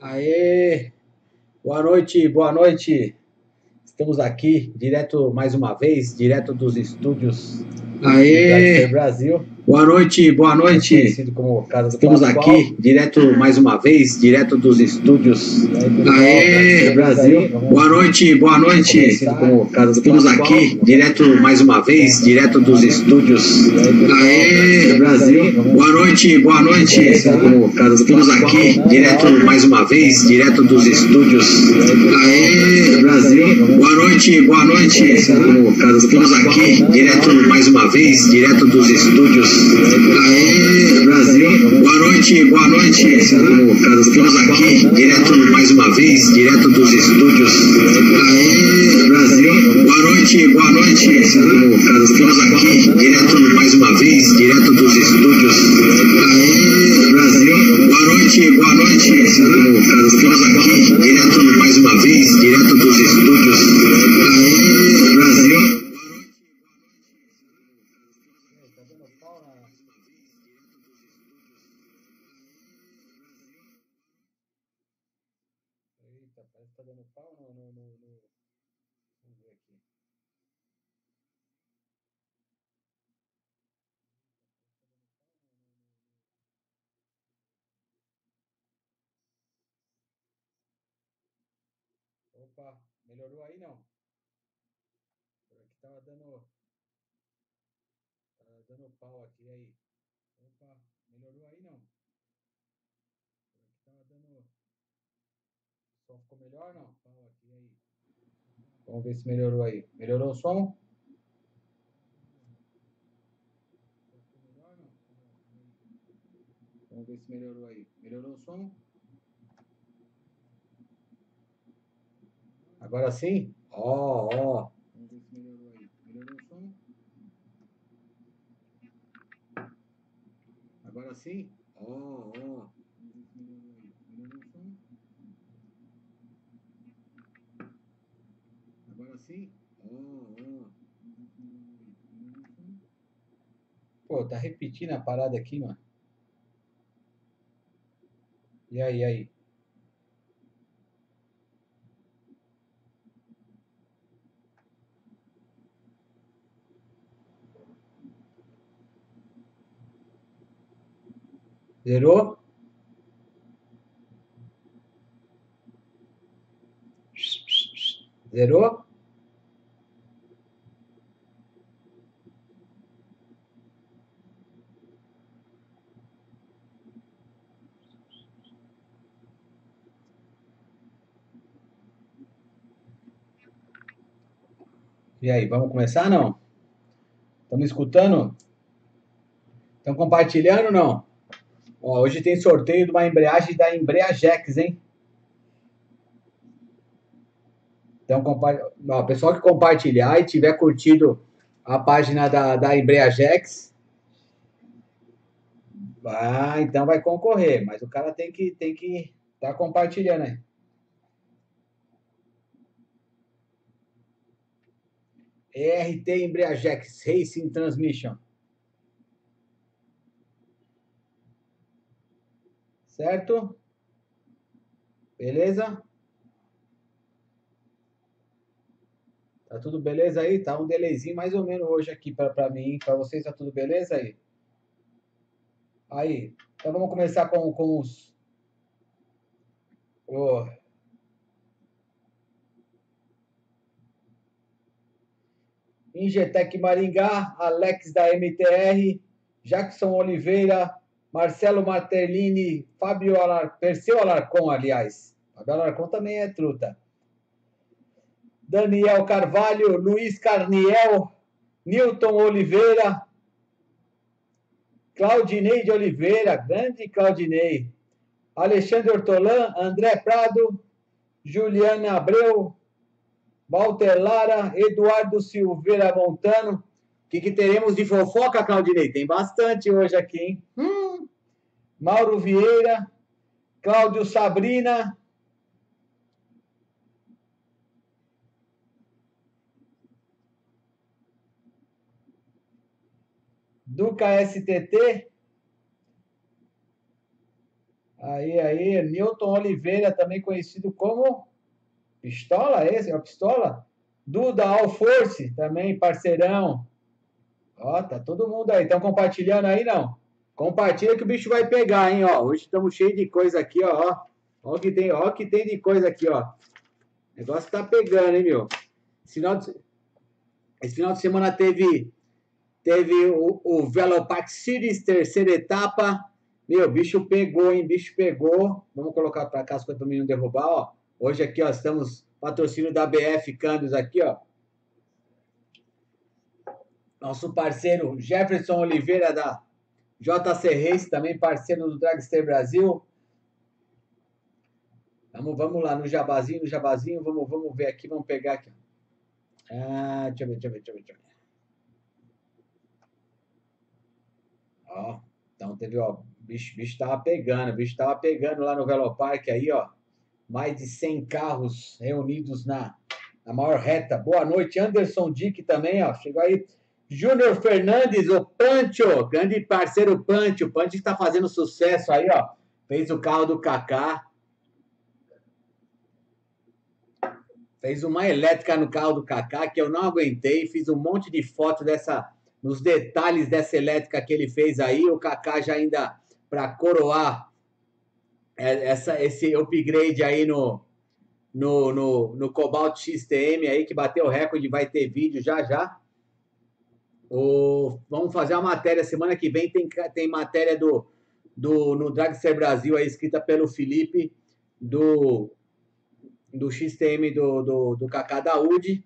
Aê! Boa noite, boa noite. Estamos aqui, direto mais uma vez, direto dos estúdios Aê! do Brasil. Boa noite, boa noite. Estamos aqui, direto mais uma vez, direto dos estúdios. Aê! Brasil. Boa noite, boa noite. Estamos aqui, direto mais uma vez, direto dos estúdios. Aê! Brasil. Boa noite, boa noite. Estamos aqui, direto mais uma vez, direto dos estúdios. Aê! Brasil. Boa noite, boa noite. Estamos aqui, direto mais uma vez, direto dos estúdios. Aê, Brasil. Boa noite, boa noite. Estamos aqui, direto mais uma vez, direto dos estúdios. Aê, Brasil. Boa noite, boa noite. Estamos aqui, direto mais uma vez, direto dos estúdios. Aê, Brasil. Boa noite, boa noite. Estamos aqui, direto mais uma vez, direto dos estúdios. Aê, Brasil. Tá dando pau na- Eita, parece que tá dando pau no, no, no, no- Vamos ver aqui. Opa, melhorou aí não? Por aqui tava dando. Dando pau aqui aí. Opa, melhorou aí não? Por aqui tava dando. O som ficou melhor não? Pau aqui aí. Vamos ver se melhorou aí. Melhorou o som? Vamos ver se melhorou aí. Melhorou o som? Agora sim? Ó, ó. Vamos ver se melhorou aí. Melhorou o som? Agora sim? Ó, ó. Vamos ver se melhorou aí. Melhorou o som? Agora sim? Ó, ó. Pô, tá repetindo a parada aqui, mano. E aí, aí? Zerou? Zerou? E aí, vamos começar não? Estão me escutando? Estão compartilhando não? Ó, hoje tem sorteio de uma embreagem da Embreajex, hein? Então, compa... Ó, pessoal que compartilhar e tiver curtido a página da, da Embreajex, ah, então vai concorrer, mas o cara tem que tem que tá compartilhando aí. ERT Embreajex Racing Transmission. Certo? Beleza? Tá tudo beleza aí? Tá um delayzinho mais ou menos hoje aqui para mim. Para vocês tá tudo beleza aí? Aí. Então vamos começar com, com os. Ô. Ingetec Maringá, Alex da MTR, Jackson Oliveira, Marcelo Martellini, Fábio Alar... Perseu Alarcon, aliás. Fábio Alarcon também é truta. Daniel Carvalho, Luiz Carniel, Newton Oliveira, Claudinei de Oliveira, grande Claudinei, Alexandre Hortolã, André Prado, Juliana Abreu, Walter Lara, Eduardo Silveira Montano. O que, que teremos de fofoca, Claudinei? Tem bastante hoje aqui, hein? Hum. Mauro Vieira, Cláudio Sabrina. Duca STT. Aí, aí, Newton Oliveira, também conhecido como Pistola, esse é a Pistola? Duda Alforce, também parceirão. Ó, tá todo mundo aí. Estão compartilhando aí, não? Compartilha que o bicho vai pegar, hein, ó. Hoje estamos cheios de coisa aqui, ó. Ó o que tem, ó que tem de coisa aqui, ó. O negócio tá pegando, hein, meu. Esse final de, esse final de semana teve teve o, o Series, terceira etapa. Meu, bicho pegou, hein? Bicho pegou. Vamos colocar para cá para mim não derrubar, ó. Hoje aqui, ó, estamos patrocínio da BF Câmbios aqui, ó. Nosso parceiro Jefferson Oliveira da JC Reis, também parceiro do Dragster Brasil. Vamos, vamos lá no jabazinho, no jabazinho, vamos, vamos ver aqui, vamos pegar aqui. Ah, deixa eu ver, deixa eu ver, deixa eu ver. Deixa eu ver. Ó, então teve, ó, bicho, bicho tava pegando, bicho tava pegando lá no Velopark aí, ó. Mais de 100 carros reunidos na, na maior reta. Boa noite, Anderson Dick também, ó. Chegou aí. Júnior Fernandes, o Pancho, grande parceiro Pancho. O Pancho está fazendo sucesso aí, ó. Fez o carro do Kaká. Fez uma elétrica no carro do Kaká que eu não aguentei. Fiz um monte de foto dessa, nos detalhes dessa elétrica que ele fez aí. O Kaká já ainda para coroar é, essa, esse upgrade aí no, no, no, no Cobalt XTM aí, que bateu o recorde, vai ter vídeo já já. O, vamos fazer a matéria, semana que vem tem, tem matéria do, do, no Dragster Brasil aí, escrita pelo Felipe, do, do XTM do, do, do Kaká Daúde.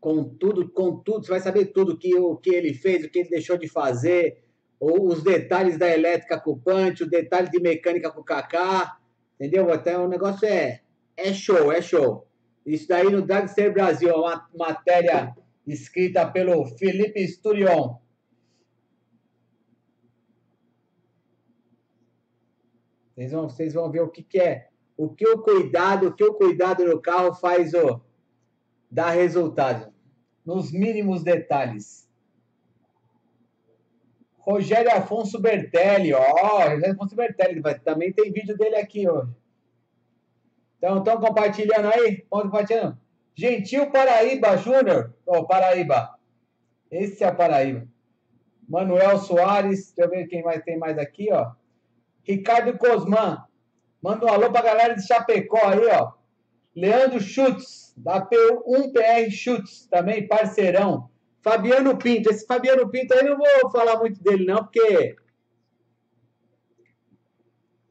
Com tudo, com tudo, você vai saber tudo que, o que ele fez, o que ele deixou de fazer, ou os detalhes da elétrica com o Punch, o detalhe de mecânica com o Kaká, entendeu? Até o negócio é, é show, é show. Isso daí no Dragster Brasil, é uma matéria escrita pelo Felipe Sturion. Vocês vão, vocês vão ver o que, que é, o que o cuidado, o que o cuidado no carro faz o dar resultado, nos mínimos detalhes. Rogério Afonso Bertelli, ó, Rogério Afonso Bertelli, também tem vídeo dele aqui hoje. Então, estão compartilhando aí? Estão compartilhando? Gentil Paraíba Júnior. Ó, oh, Paraíba. Esse é o Paraíba. Manuel Soares. Deixa eu ver quem mais tem mais aqui, ó. Ricardo Cosman. Manda um alô pra galera de Chapecó aí, ó. Leandro Schutz, da P1PR Schutz, também parceirão. Fabiano Pinto. Esse Fabiano Pinto aí não vou falar muito dele, não, porque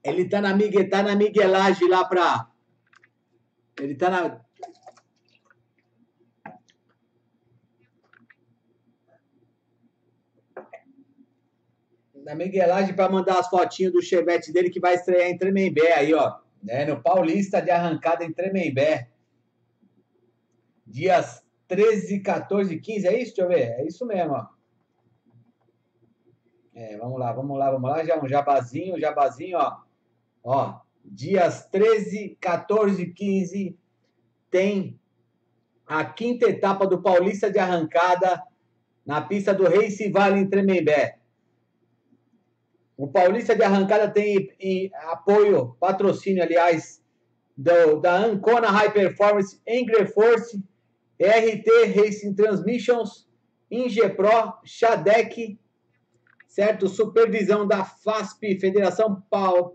ele tá na, tá na miguelagem lá pra. Ele tá na. Na miguelagem para mandar as fotinhas do chevette dele que vai estrear em Tremembé aí, ó. Né, no Paulista de arrancada em Tremembé. Dias 13, 14, 15, é isso? Deixa eu ver. É isso mesmo, ó. É, vamos lá, vamos lá, vamos lá. Já um jabazinho, jabazinho, ó. Ó, dias 13, 14, 15 tem a quinta etapa do Paulista de arrancada na pista do Race Vale em Tremembé. O Paulista de Arrancada tem apoio, patrocínio, aliás, do, da Ancona High Performance, Angry Force, RT Racing Transmissions, Ingepro, Shadec, certo? Supervisão da FASP, Federação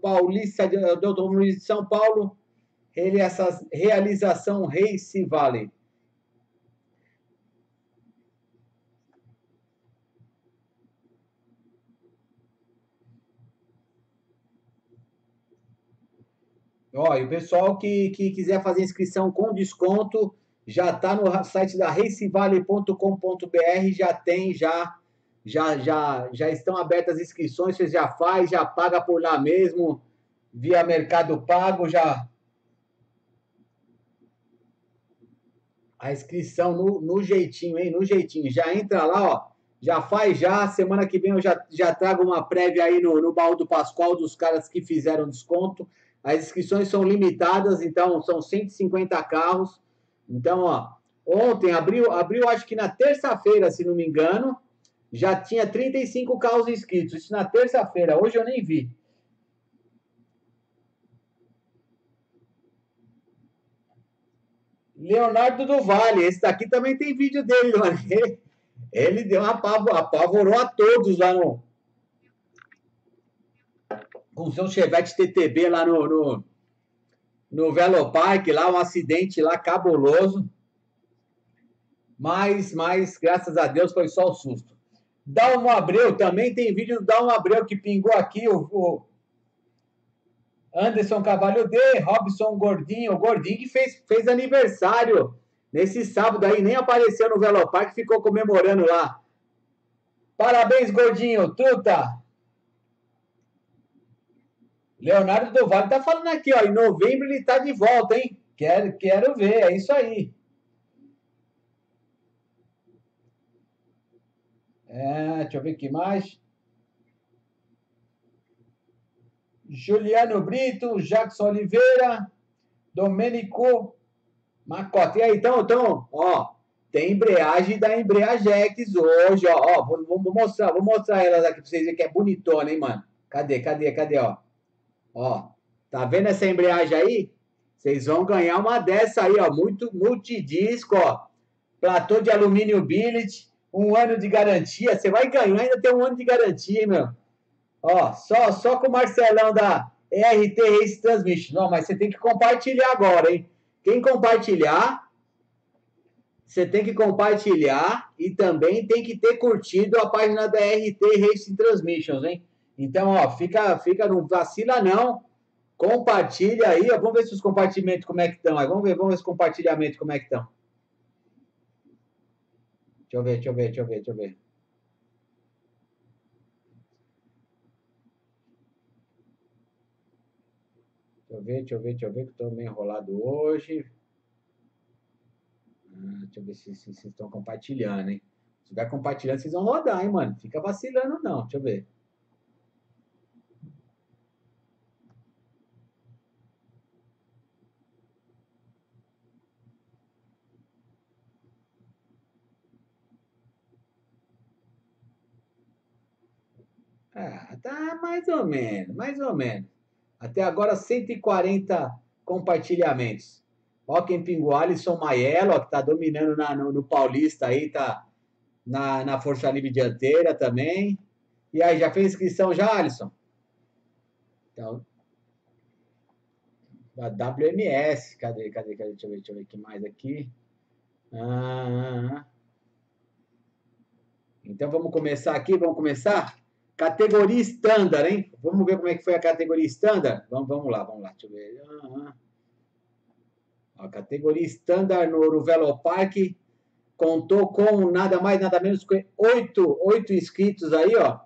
Paulista de Automobilismo de São Paulo, realização Race Valley. Ó, e o pessoal que, que quiser fazer inscrição com desconto, já está no site da racevale.com.br, já tem, já, já, já, já estão abertas as inscrições, você já faz, já paga por lá mesmo, via Mercado Pago, já. A inscrição no, no jeitinho, hein? No jeitinho. Já entra lá, ó. Já faz já. Semana que vem eu já, já trago uma prévia aí no, no baú do Pascoal dos caras que fizeram desconto. As inscrições são limitadas, então são 150 carros. Então, ó, ontem abriu, abriu acho que na terça-feira, se não me engano, já tinha 35 carros inscritos. Isso na terça-feira, hoje eu nem vi. Leonardo do Vale, esse daqui também tem vídeo dele, mano. Ele, ele deu uma apavorou a todos lá no, com seu Chevette TTB lá no, no, no Velo lá, um acidente lá cabuloso. Mas, mas, graças a Deus, foi só o susto. Dalmo Abreu, também tem vídeo do Dalmo Abreu que pingou aqui, o, o Anderson Cavalho D, Robson Gordinho, o Gordinho que fez, fez aniversário nesse sábado aí, nem apareceu no Velo Park, ficou comemorando lá. Parabéns, Gordinho, truta! Leonardo do Vale tá falando aqui, ó, em novembro ele tá de volta, hein? Quero, quero ver, é isso aí. É, deixa eu ver aqui mais. Juliano Brito, Jackson Oliveira, Domênico Macota. E aí, então, então, ó, tem embreagem da Embreagex hoje, ó, ó, vou, vou, mostrar, vou mostrar elas aqui pra vocês verem que é bonitona, hein, mano. Cadê, cadê, cadê, ó? Ó, tá vendo essa embreagem aí? Vocês vão ganhar uma dessa aí, ó, muito multidisco, ó. Platô de alumínio billet, um ano de garantia. Você vai ganhar, ainda tem um ano de garantia, hein, meu. Ó, só, só com o Marcelão da RT Race Transmission. Não, mas você tem que compartilhar agora, hein? Quem compartilhar, você tem que compartilhar e também tem que ter curtido a página da RT Racing Transmissions, hein? Então, ó, fica, fica, não vacila não. Compartilha aí, ó, vamos ver se os compartilhamentos como é que estão. Vamos ver, vamos ver os compartilhamentos como é que estão. Deixa eu ver, deixa eu ver, deixa eu ver, deixa eu ver. Deixa eu ver, deixa eu ver, deixa eu ver, que estou meio enrolado hoje. Ah, deixa eu ver se vocês estão compartilhando, hein? Se estiver compartilhando, vocês vão rodar, hein, mano? Fica vacilando, não. Deixa eu ver. Ah, tá mais ou menos, mais ou menos. Até agora, 140 compartilhamentos. Ó, quem pingou, Alisson Maiello, que está dominando na, no, no, Paulista aí, tá na, na Força Livre Dianteira também. E aí, já fez inscrição já, Alisson? Então, da WMS, cadê, cadê, cadê? Deixa eu ver, deixa eu ver o que mais aqui. Ah, então, vamos começar aqui, vamos começar? Categoria standard, hein? Vamos ver como é que foi a categoria standard? Vamos, vamos lá, vamos lá. Deixa eu ver. Uhum. A categoria standard no, no Velopark contou com nada mais, nada menos que oito, oito inscritos aí, ó.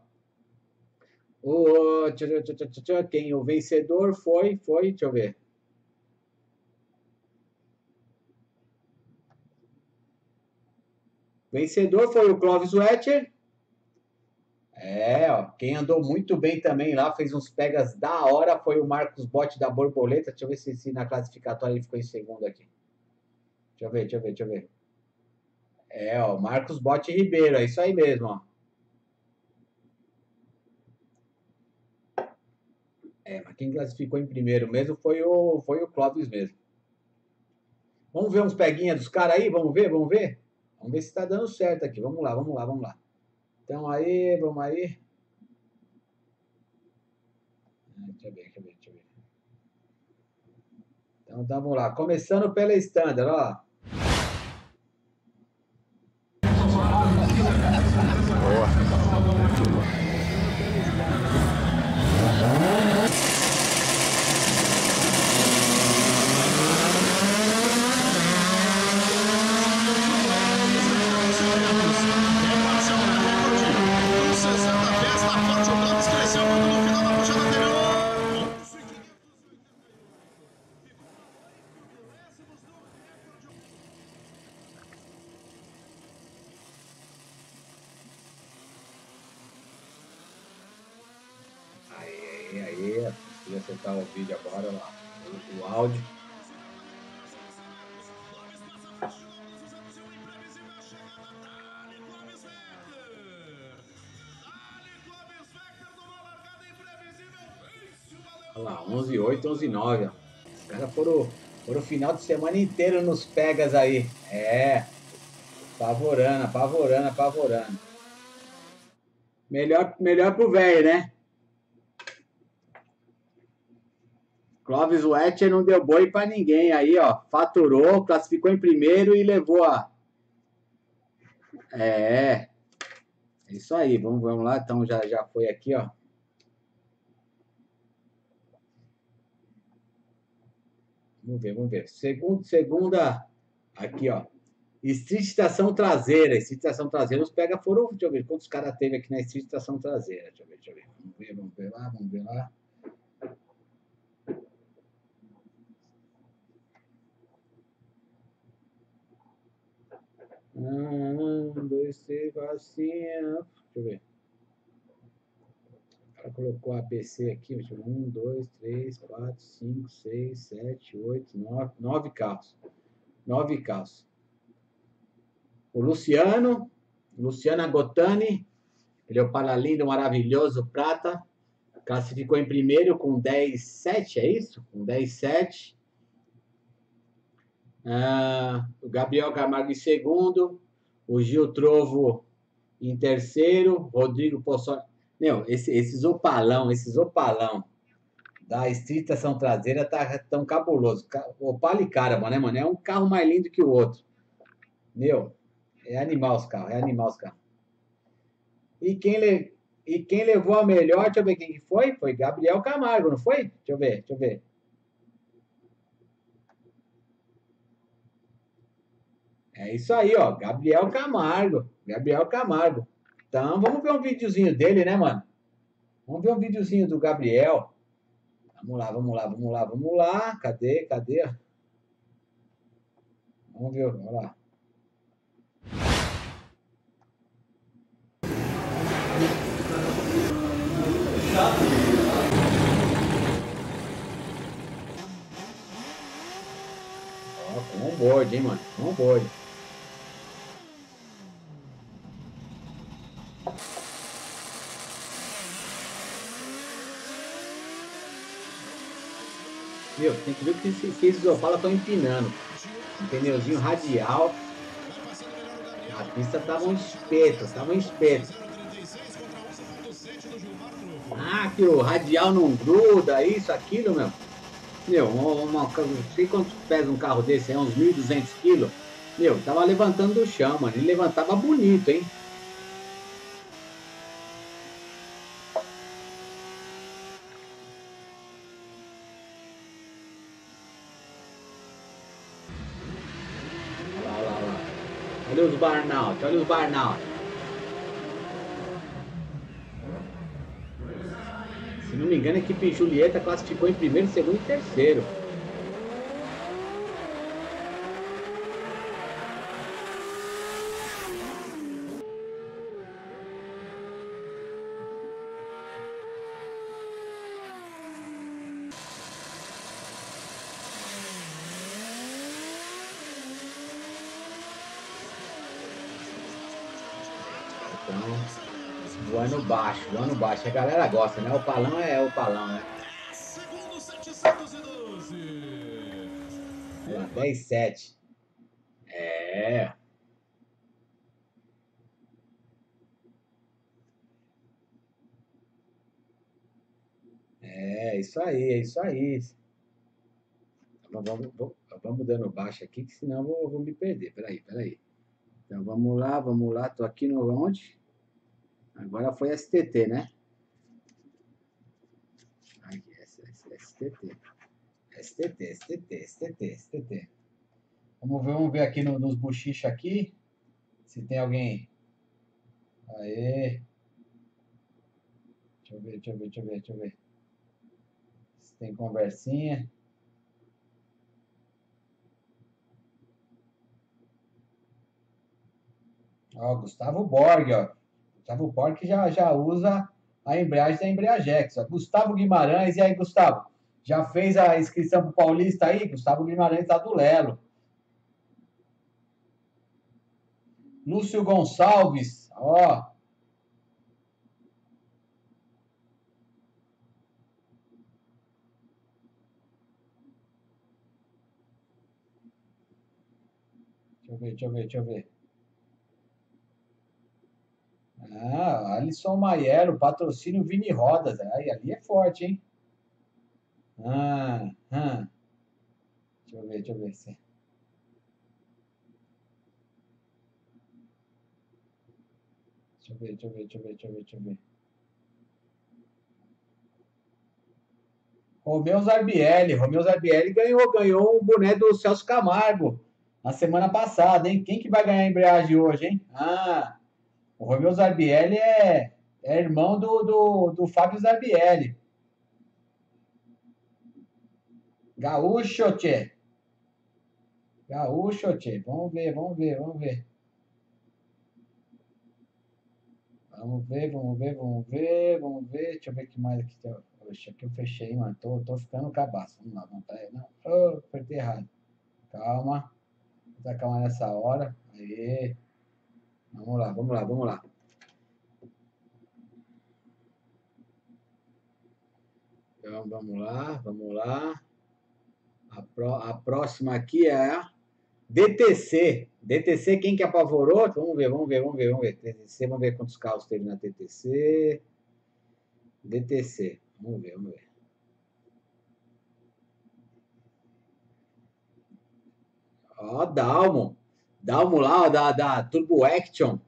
O, quem o vencedor foi, foi, deixa eu ver. Vencedor foi o Clóvis Wetcher, é, ó, quem andou muito bem também lá, fez uns pegas da hora, foi o Marcos Botti da Borboleta. Deixa eu ver se, se na classificatória ele ficou em segundo aqui. Deixa eu ver, deixa eu ver, deixa eu ver. É, ó, Marcos Botti Ribeiro, é isso aí mesmo, ó. É, mas quem classificou em primeiro mesmo foi o, foi o Clóvis mesmo. Vamos ver uns peguinhas dos caras aí? Vamos ver, vamos ver? Vamos ver se tá dando certo aqui. Vamos lá, vamos lá, vamos lá. Então aí, vamos aí. Ah, deixa eu ver, deixa eu ver, deixa eu ver. Então vamos lá. Começando pela standard, ó. Olha 11 8, 11 9. Os caras foram, Foram o final de semana inteiro nos pegas aí. É. Apavorando, apavorando, apavorando. Melhor, melhor pro velho, né? Clóvis Wetcher não deu boi para ninguém aí, ó. Faturou, classificou em primeiro e levou a. É. É isso aí, vamos, vamos lá. Então já, já foi aqui, ó. Vamos ver, vamos ver. Segundo, segunda, aqui, ó. Street estação traseira. Street estação traseira, os pega foram. Deixa eu ver quantos caras teve aqui na Street estação traseira. Deixa eu ver, deixa eu ver. Vamos ver, vamos ver lá, vamos ver lá. Um, dois, três, vacina. Deixa eu ver. Cara colocou ABC aqui. Um, dois, três, quatro, cinco, seis, sete, oito, nove. Nove carros. Nove carros. O Luciano, Luciana Gotani, ele é o paralindo maravilhoso prata, classificou em primeiro com 10,7, é isso? Com 10,7. Ah, o Gabriel Camargo em segundo, o Gil Trovo em terceiro, Rodrigo Possoni. Meu, esse, esses opalão, esses opalão da Estação Traseira tá tão cabuloso. Opala e Caramba, né, mano? É um carro mais lindo que o outro. Meu, é animal os carros, é animal os carros. E quem, le... e quem levou a melhor, deixa eu ver quem foi? Foi Gabriel Camargo, não foi? Deixa eu ver, deixa eu ver. É isso aí, ó. Gabriel Camargo. Gabriel Camargo. Então, vamos ver um videozinho dele, né, mano? Vamos ver um videozinho do Gabriel. Vamos lá, vamos lá, vamos lá, vamos lá. Cadê, cadê? Vamos ver, vamos lá. Ó, com um board, hein, mano? Com um board. Meu, tem que ver que, esse, que esses Opala estão empinando. Um pneuzinho radial. A pista tava um espeto, tava um espeto. Ah, que o radial não gruda, isso, aquilo, meu. Meu, uma, não sei quanto pesa um carro desse, é uns 1.200 quilos. Meu, tava levantando do chão, mano. Ele levantava bonito, hein? Olha lá, olha lá. Olha os burnout, olha os burnout. Se não me engano, a equipe Julieta classificou em primeiro, segundo e terceiro. Então, voando baixo, voando baixo. A galera gosta, né? O palão é o palão, né? Segundo 712. 10, 7. É. É, isso aí, é isso aí. Vamos, vamos, vamos dando baixo aqui, que senão eu vou, vou me perder. Peraí, peraí. Então vamos lá, vamos lá. Tô aqui no onde? Agora foi STT, né? STT. STT, STT, STT, STT. Vamos ver, vamos ver aqui no, nos bochichos aqui. Se tem alguém. Aê. Deixa eu ver, deixa eu ver, deixa eu ver, deixa eu ver. Se tem conversinha. Ó, Gustavo Borg, ó. Gustavo que já, já usa a embreagem da Embreagex. Gustavo Guimarães, e aí, Gustavo? Já fez a inscrição pro Paulista aí? Gustavo Guimarães tá do Lelo. Lúcio Gonçalves, ó. Deixa eu ver, deixa eu ver, deixa eu ver. Ah, Alisson Maiello, patrocínio Vini Rodas. Aí, ali é forte, hein? Ah, ah. Deixa eu ver, deixa eu ver. se- Deixa eu ver, deixa eu ver, deixa eu ver, deixa eu ver, deixa eu ver. Romeu Zarbielli. Romeu Zarbielli ganhou, ganhou um boné do Celso Camargo na semana passada, hein? Quem que vai ganhar a embreagem hoje, hein? Ah, o Romeu Zarbielli é, é irmão do, do, do Fábio Zarbielli. Gaúcho, tchê. Gaúcho, tchê. Vamos ver, vamos ver, vamos ver. Vamos ver, vamos ver, vamos ver, vamos ver. Deixa eu ver o que mais aqui. tem. Oxe, aqui eu fechei, mano. Tô, tô ficando cabaço. Vamos lá, vamos peraí. Não, oh, apertei errado. Calma. Vou dar calma nessa hora. Aí. Vamos lá, vamos lá, vamos lá. Então, vamos lá, vamos lá. A, pró- a próxima aqui é a DTC. DTC, quem que apavorou? Vamos ver, vamos ver, vamos ver, vamos ver. DTC, vamos ver quantos carros teve na TTC. DTC, vamos ver, vamos ver. Ó, Dalmo. Dalmo lá, ó, da, da Turbo Action.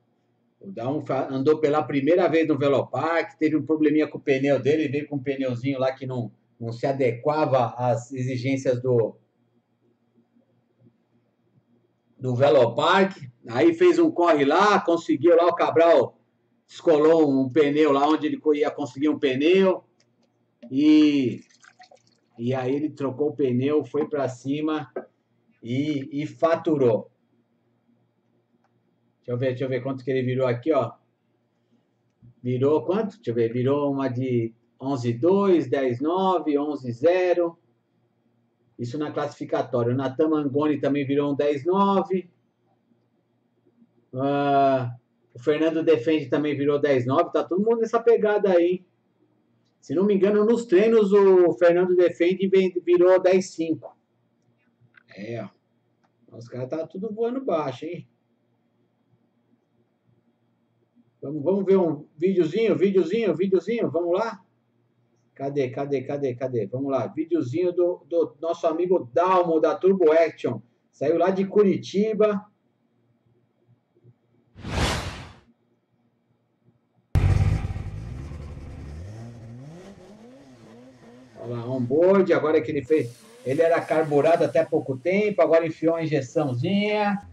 O Dalmo andou pela primeira vez no Velopark, teve um probleminha com o pneu dele, veio com um pneuzinho lá que não, não se adequava às exigências do, do Velopark. Aí fez um corre lá, conseguiu lá, o Cabral descolou um pneu lá onde ele ia conseguir um pneu. E, e aí ele trocou o pneu, foi para cima e, e faturou. Deixa eu ver, deixa eu ver quanto que ele virou aqui, ó. Virou quanto? Deixa eu ver, virou uma de 11,2, 10,9, 11,0. Isso na classificatória. O Natan Mangoni também virou um 10,9. Ah, o Fernando Defende também virou 10,9. Tá todo mundo nessa pegada aí. Se não me engano, nos treinos o Fernando Defende virou 10,5. É, ó. Os caras tá tudo voando baixo, hein? Vamos, vamos ver um videozinho, videozinho, videozinho, vamos lá? Cadê, cadê, cadê, cadê? Vamos lá, videozinho do, do nosso amigo Dalmo, da Turbo Action. Saiu lá de Curitiba. Lá, onboard, agora que ele fez. Ele era carburado até pouco tempo, agora enfiou a injeçãozinha.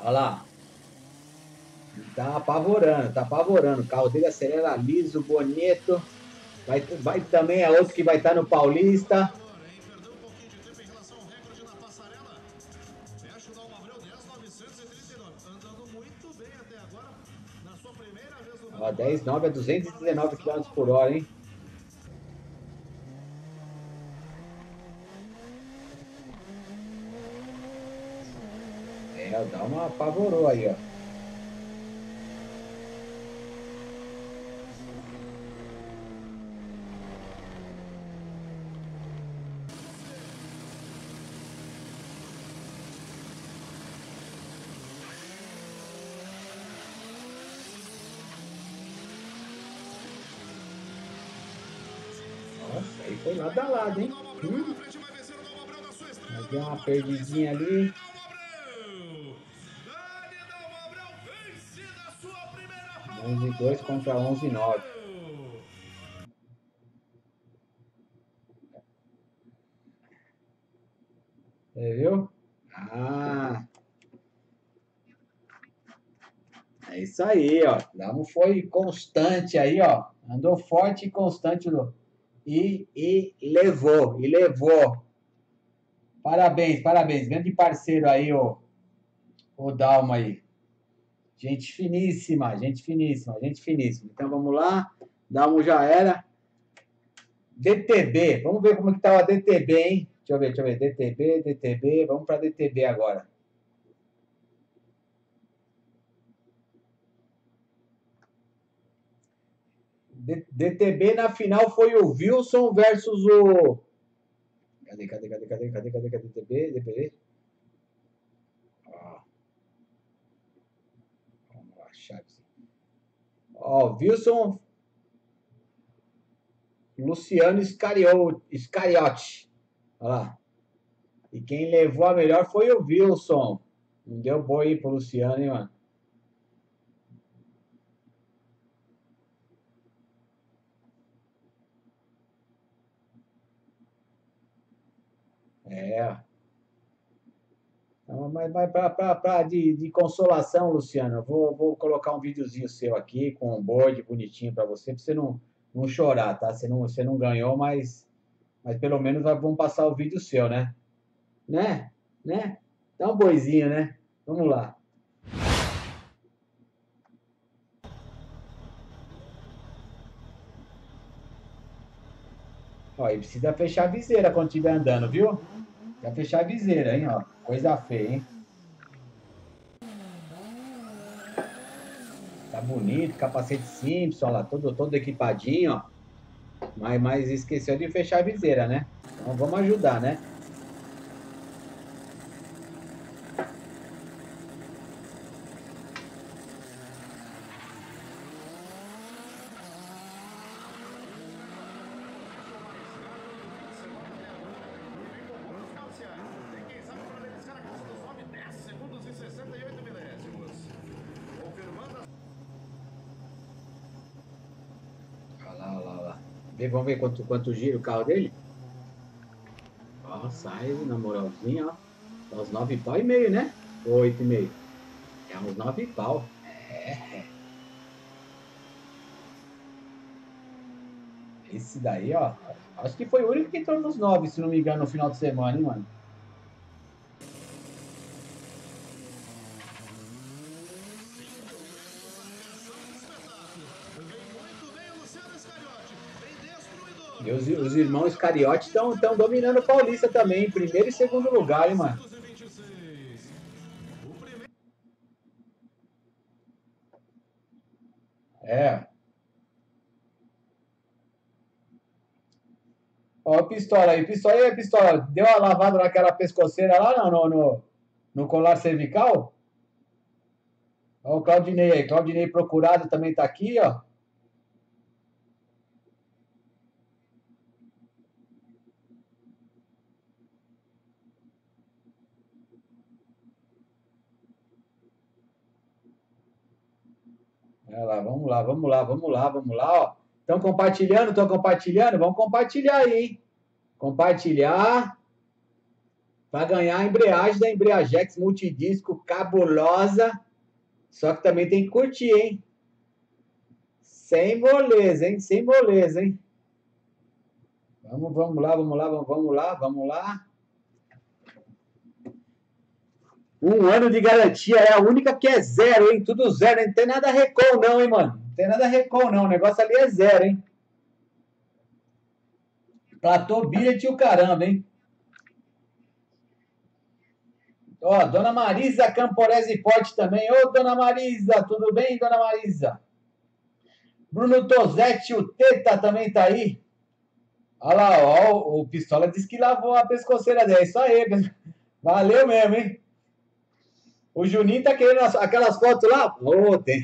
Olha lá. Tá apavorando, tá apavorando. O carro dele acelera liso, bonito. Vai, vai também é outro que vai estar no Paulista. Agora, hein? Perdeu pouquinho de tempo em relação ao recorde na passarela. Fecha o Dalma Abreu, 10,939. Andando muito bem até agora. Na sua primeira vez no Ó, 10, 9 a 219 km por hora, hein? É, dá uma apavorou aí, ó. Nossa, aí foi lado a lado, hein? Dalma Abreu Hum, na frente, vai vencer o Dalma Abreu sua estreia. mas deu uma perdidinha ali. Dani Dalma Abreu vence na sua primeira prova. 11 e 2 contra 11 e 9. Você viu? Ah! É isso aí, ó. Damo foi constante aí, ó. Andou forte e constante no... e, e levou, e levou. Parabéns, parabéns. Grande parceiro aí, o, o Dalma aí. Gente finíssima, gente finíssima, gente finíssima. Então vamos lá. Dalmo já era. DTB, vamos ver como que tá o DTB, hein? Deixa eu ver, deixa eu ver. DTB, DTB, vamos para DTB agora. DTB na final foi o Wilson versus o. Cadê, cadê, cadê, cadê, cadê, cadê, cadê, DTB, DTB? Ó. Vamos lá, Chaves. Ó, Wilson. Luciano Iscariote. Olha lá. E quem levou a melhor foi o Wilson. Não deu boi aí pro Luciano, hein, mano? É. Então, mas mas de, de consolação, Luciano, eu vou, vou colocar um videozinho seu aqui com um board bonitinho para você, para você não, não chorar, tá? Você não, você não ganhou, mas, mas pelo menos vamos passar o vídeo seu, né? Né? Né? Dá um boizinho, né? Vamos lá. Ó, e precisa fechar a viseira quando estiver andando, viu? Precisa fechar a viseira, hein, ó. Coisa feia, hein? Tá bonito, capacete simples, ó lá, todo, todo equipadinho, ó. Mas, mas esqueceu de fechar a viseira, né? Então vamos ajudar, né? Vamos ver quanto, quanto gira o carro dele? Ó, sai na moralzinha, ó. Dá uns 9 pau e meio, né? Ou 8 e meio. É uns 9 pau. É. Esse daí, ó. Acho que foi o único que entrou nos 9, se não me engano, no final de semana, hein, mano? E os, os irmãos Cariote estão dominando o Paulista também, primeiro e segundo lugar, hein, mano? É. Ó, pistola aí, pistola aí, pistola. Deu uma lavada naquela pescoceira lá, no, no, no colar cervical? Ó, o Claudinei aí, Claudinei procurado também tá aqui, ó. Olha lá, vamos lá, vamos lá, vamos lá, vamos lá, ó. Estão compartilhando? Estão compartilhando? Vamos compartilhar aí, hein? Compartilhar para ganhar a embreagem da Embreagex Multidisco cabulosa. Só que também tem que curtir, hein? Sem moleza, hein? Sem moleza, hein? Vamos, vamos lá, vamos lá, vamos, vamos lá, vamos lá. Um ano de garantia é a única que é zero, hein? Tudo zero, hein? Não tem nada recall, não, hein, mano? Não tem nada recall, não. O negócio ali é zero, hein? Platô billet o caramba, hein? Ó, Dona Marisa Camporese Forte também. Ô, Dona Marisa, tudo bem, Dona Marisa? Bruno Tozetti, o Teta também tá aí. Olha lá, ó, o Pistola disse que lavou a pescoceira dela. É isso aí, valeu mesmo, hein? O Juninho tá querendo aquelas fotos lá? Oh, tem...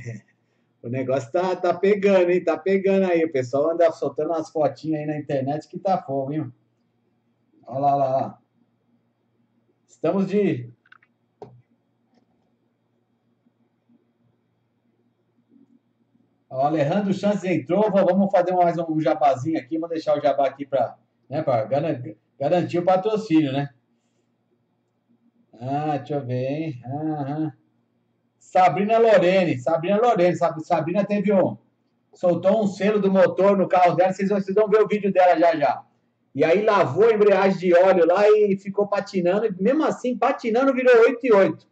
O negócio tá, tá pegando, hein? Tá pegando aí. O pessoal anda soltando umas fotinhas aí na internet que tá fogo, hein? Olha lá, lá, lá. Estamos de. O Alejandro Chances entrou. Vamos fazer mais um jabazinho aqui. Vamos deixar o jabá aqui para né, garantir o patrocínio, né? Ah, deixa eu ver, hein? Aham. Sabrina Lorene, Sabrina Lorene, Sabrina teve um. Soltou um selo do motor no carro dela, vocês vão, vocês vão ver o vídeo dela já já. E aí lavou a embreagem de óleo lá e ficou patinando, e mesmo assim, patinando, virou 8 e 8.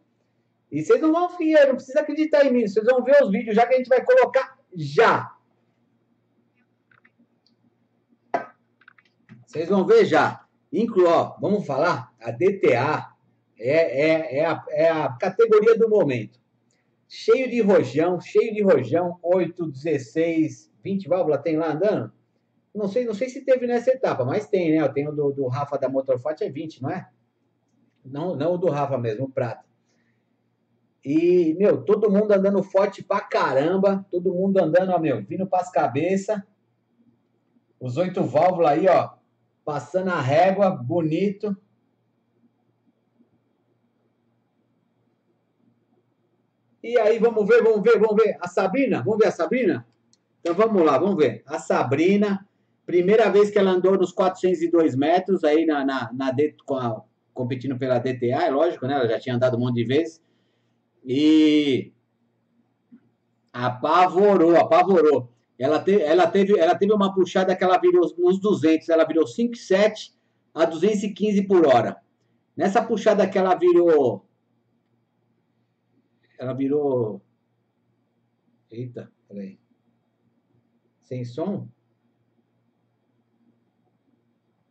E vocês não vão fiar, não precisa acreditar em mim, vocês vão ver os vídeos já que a gente vai colocar já. Vocês vão ver já. Inclu, ó, vamos falar, a DTA, é, é, é, a, é a categoria do momento. Cheio de rojão, cheio de rojão, 8, 16, 20 válvulas tem lá andando? Não sei, não sei se teve nessa etapa, mas tem, né? Eu tenho do, do Rafa da Motorfat é 20, não é? Não, não o do Rafa mesmo, o Prata. E, meu, todo mundo andando forte pra caramba. Todo mundo andando, ó, meu, vindo pras cabeças. Os oito válvulas aí, ó. Passando a régua, bonito. E aí, vamos ver, vamos ver, vamos ver. A Sabrina, vamos ver a Sabrina? Então vamos lá, vamos ver. A Sabrina, primeira vez que ela andou nos 402 metros, aí na, na, na com a, competindo pela DTA, é lógico, né? Ela já tinha andado um monte de vezes. E apavorou, apavorou. Ela, te, ela, teve, ela teve uma puxada que ela virou nos 200, ela virou 5,7 a 215 por hora. Nessa puxada que ela virou. Ela virou. Eita, peraí. Sem som?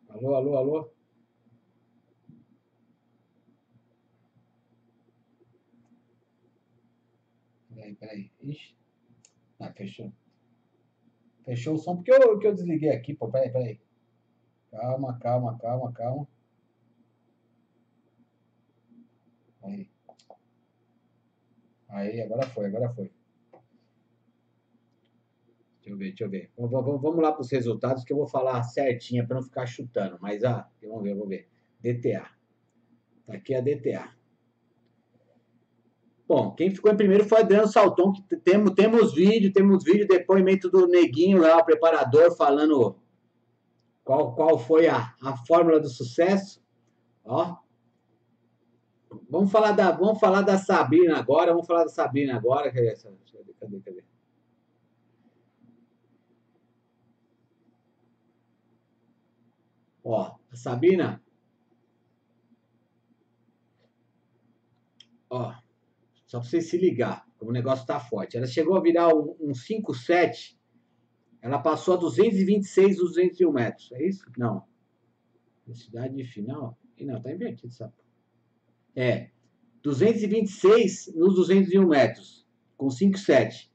Alô, alô, alô? Peraí, peraí. Ixi. Ah, fechou. Fechou o som porque eu, que eu desliguei aqui, pô. Peraí, peraí. Calma, calma, calma, calma. Aí. Aí, agora foi, agora foi. Deixa eu ver, deixa eu ver. Vamos, vamos lá para os resultados que eu vou falar certinha para não ficar chutando. Mas, ah, vamos ver, vamos ver. DTA. Tá aqui a DTA. Bom, quem ficou em primeiro foi Adriano Salton, que temos, temos vídeo, temos vídeo, depoimento do Neguinho lá, o preparador, falando qual, qual foi a, a fórmula do sucesso. Ó. Vamos falar da, vamos falar da Sabrina agora, vamos falar da Sabrina agora. Cadê, cadê, cadê? cadê? Ó, a Sabina. Ó, só para você se ligar, como o negócio está forte. Ela chegou a virar um, um 5,7. Ela passou a 226 dos 201 metros. É isso? Não. Velocidade final. E não, tá invertido essa. É. 226 nos 201 metros. Com 5,7.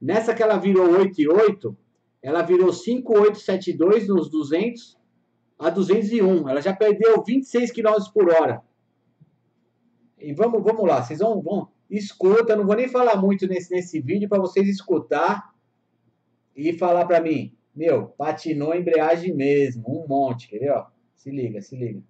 Nessa que ela virou 8,8, ela virou 5,872 nos 200 a 201. Ela já perdeu 26 km por hora. E vamos, vamos lá, vocês vão, vão escuta, não vou nem falar muito nesse, nesse vídeo para vocês escutar e falar para mim, meu, patinou a embreagem mesmo, um monte, quer ver, ó? Se liga, se liga.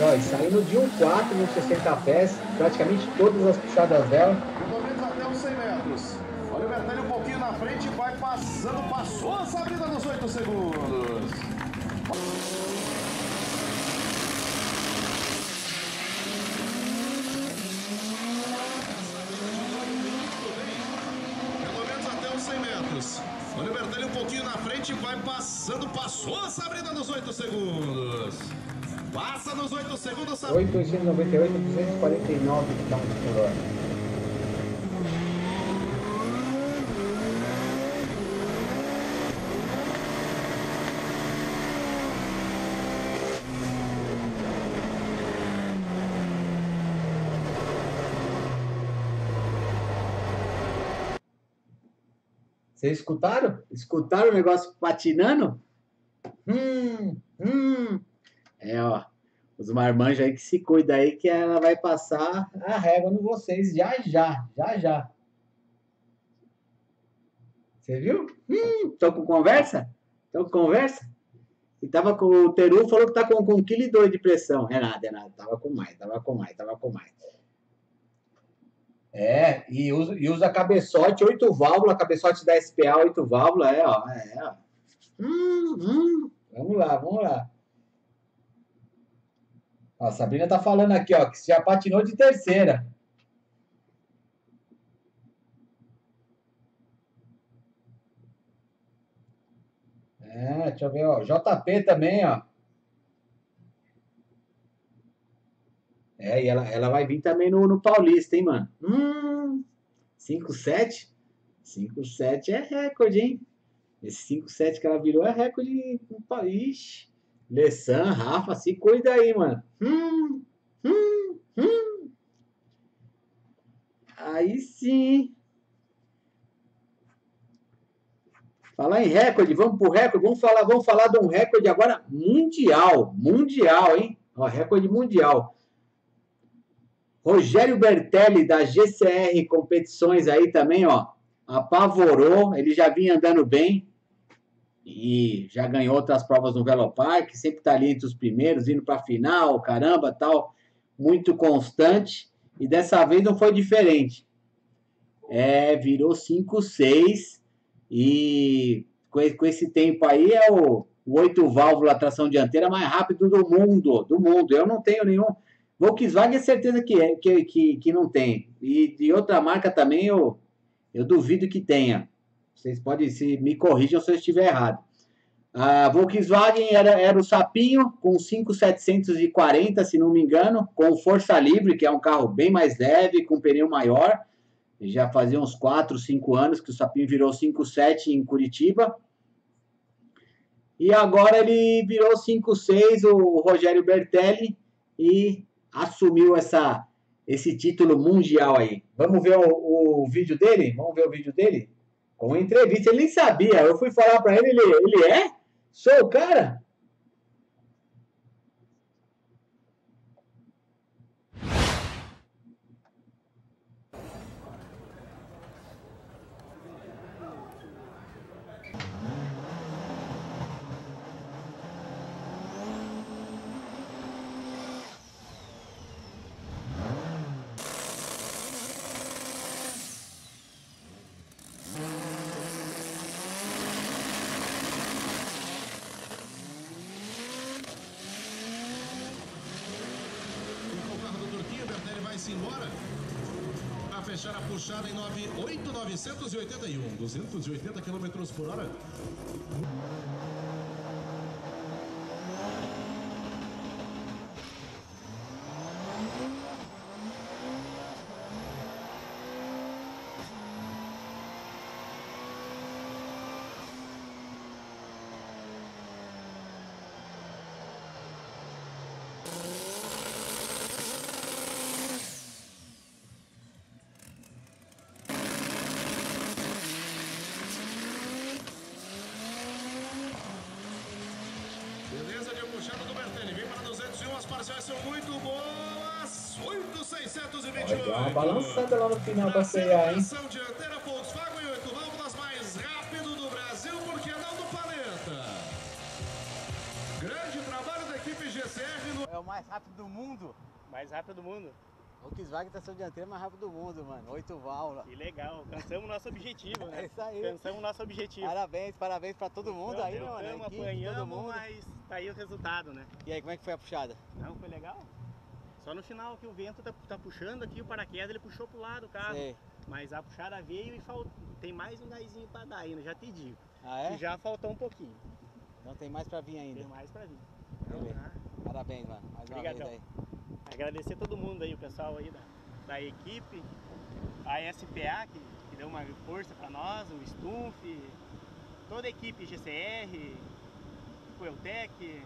Ó, e saindo de 1,4 nos 60 pés, praticamente todas as puxadas dela. Pelo menos até uns 100 metros. Olha o Bertelli um pouquinho na frente, vai passando, passou a Sabrina nos 8 segundos. Pelo menos até uns 100 metros. Olha o Bertelli um pouquinho na frente, vai passando, passou a Sabrina nos 8 segundos. Passa nos 8 segundos. 898, 249 km por hora. Vocês escutaram? Escutaram o negócio patinando? Hum, hum. É, ó. Os marmanjos aí que se cuida aí que ela vai passar a régua no vocês já já, já já. Você viu? Hum, tô com conversa? Tô com conversa? E tava com o Teru falou que tá com, com 1,2 kg de pressão. É nada. Tava com mais, tava com mais, tava com mais. É, e usa, e usa cabeçote, oito válvulas, cabeçote da SPA, oito válvulas, é, ó. É, ó. Hum, hum. Vamos lá, vamos lá. A Sabrina tá falando aqui, ó, que já patinou de terceira. É, deixa eu ver, ó. JP também, ó. É, e ela, ela vai vir também no, no Paulista, hein, mano? Hum, 5-7? 5-7 é recorde, hein? Esse 5-7 que ela virou é recorde país. Lessan, Rafa, se cuida aí, mano. Hum, hum, hum. Aí sim. Falar em recorde, vamos pro recorde, vamos falar, vamos falar de um recorde agora mundial, mundial, hein? Ó, recorde mundial. Rogério Bertelli da GCR Competições aí também, ó, apavorou, ele já vinha andando bem e já ganhou outras provas no Velopark, sempre tá ali entre os primeiros, indo para final, caramba, tal, muito constante, e dessa vez não foi diferente. É, virou 5-6 e com esse tempo aí é o, o 8 válvula tração dianteira mais rápido do mundo, do mundo. Eu não tenho nenhum Volkswagen é certeza que, é, que, que, que não tem. E de outra marca também eu, eu duvido que tenha. Vocês podem se me corrijam se eu estiver errado. A Volkswagen era, era o Sapinho com 5,740, se não me engano, com força livre, que é um carro bem mais leve, com pneu maior. Já fazia uns 4, 5 anos que o Sapinho virou 5,7 em Curitiba. E agora ele virou 5,6, o Rogério Bertelli, e assumiu essa, esse título mundial aí. Vamos ver o, o vídeo dele? Vamos ver o vídeo dele? Com entrevista. Ele nem sabia. Eu fui falar para ele, ele, ele é? Sou o cara? embora. Para fechar a puxada em 98981, 280 km por hora. Beleza de puxada do Bertelli. Vem para 201, são muito boas. 8,628. Dá uma balançada lá no final da CA, hein? Dianteira Volkswagen 8 válvulas mais rápido do Brasil, por que não do planeta? Grande trabalho da equipe GCR no... É o mais rápido do mundo. Mais rápido do mundo. Volkswagen tração dianteira mais rápido do mundo, mano. Oito válvulas. Que legal, alcançamos o nosso objetivo, É né? isso aí. Alcançamos o nosso objetivo. Parabéns, parabéns pra todo mundo aí, né, mano? Estamos apanhando, mas tá aí o resultado, né? E aí, como é que foi a puxada? Não, foi legal. Só no final que o vento tá, tá puxando aqui, o paraquedas ele puxou pro lado o carro. Sei. Mas a puxada veio e tem mais um gásinho pra dar ainda, já te digo. Ah, é? Que já faltou um pouquinho. Então tem mais pra vir ainda. Tem mais pra vir. Então, tá. Parabéns, mano. Mais uma Obrigadão. vez aí. Agradecer todo mundo aí, o pessoal aí da, da equipe, a SPA que, que deu uma força pra nós, o Stunf, toda a equipe GCR, Coeltec,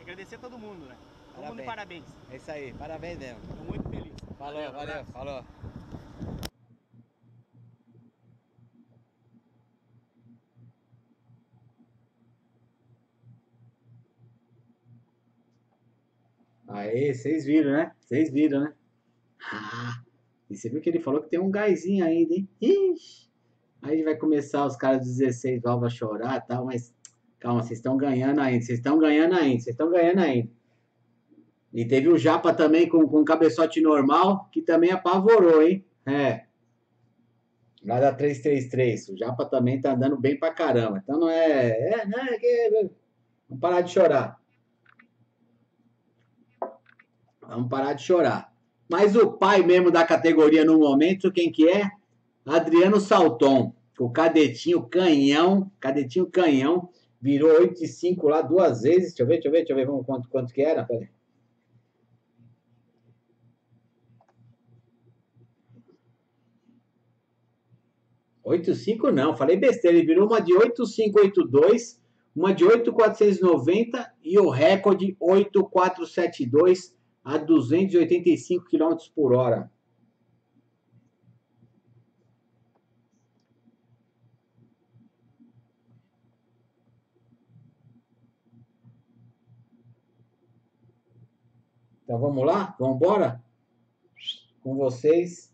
agradecer todo mundo, né? Todo mundo de Parabéns. parabéns. É isso aí. Parabéns mesmo. Tô muito feliz. Falou, valeu, abraço. falou. Aê, vocês viram, né? Vocês viram, né? Ah, e você viu que ele falou que tem um gásinho ainda, hein? Ixi. Aí vai começar os caras dos 16 válvulas a chorar e tal, mas calma, vocês estão ganhando ainda, vocês estão ganhando ainda, vocês estão ganhando ainda. E teve o Japa também com, com cabeçote normal, que também apavorou, hein? É. Lá da 333. O Japa também tá andando bem pra caramba. Então não é. É, não é. Vamos parar de chorar. Vamos parar de chorar. Mas o pai mesmo da categoria no momento, quem que é? Adriano Salton. O cadetinho canhão, cadetinho canhão, virou 8 e 5 lá duas vezes. Deixa eu ver, deixa eu ver, deixa eu ver vamos, quanto, quanto que era. Pera aí. 85 não, falei besteira. Ele virou uma de 8582, uma de 8490 e o recorde 8472 a 285 km por hora. Então vamos lá? Vamos embora? Com vocês.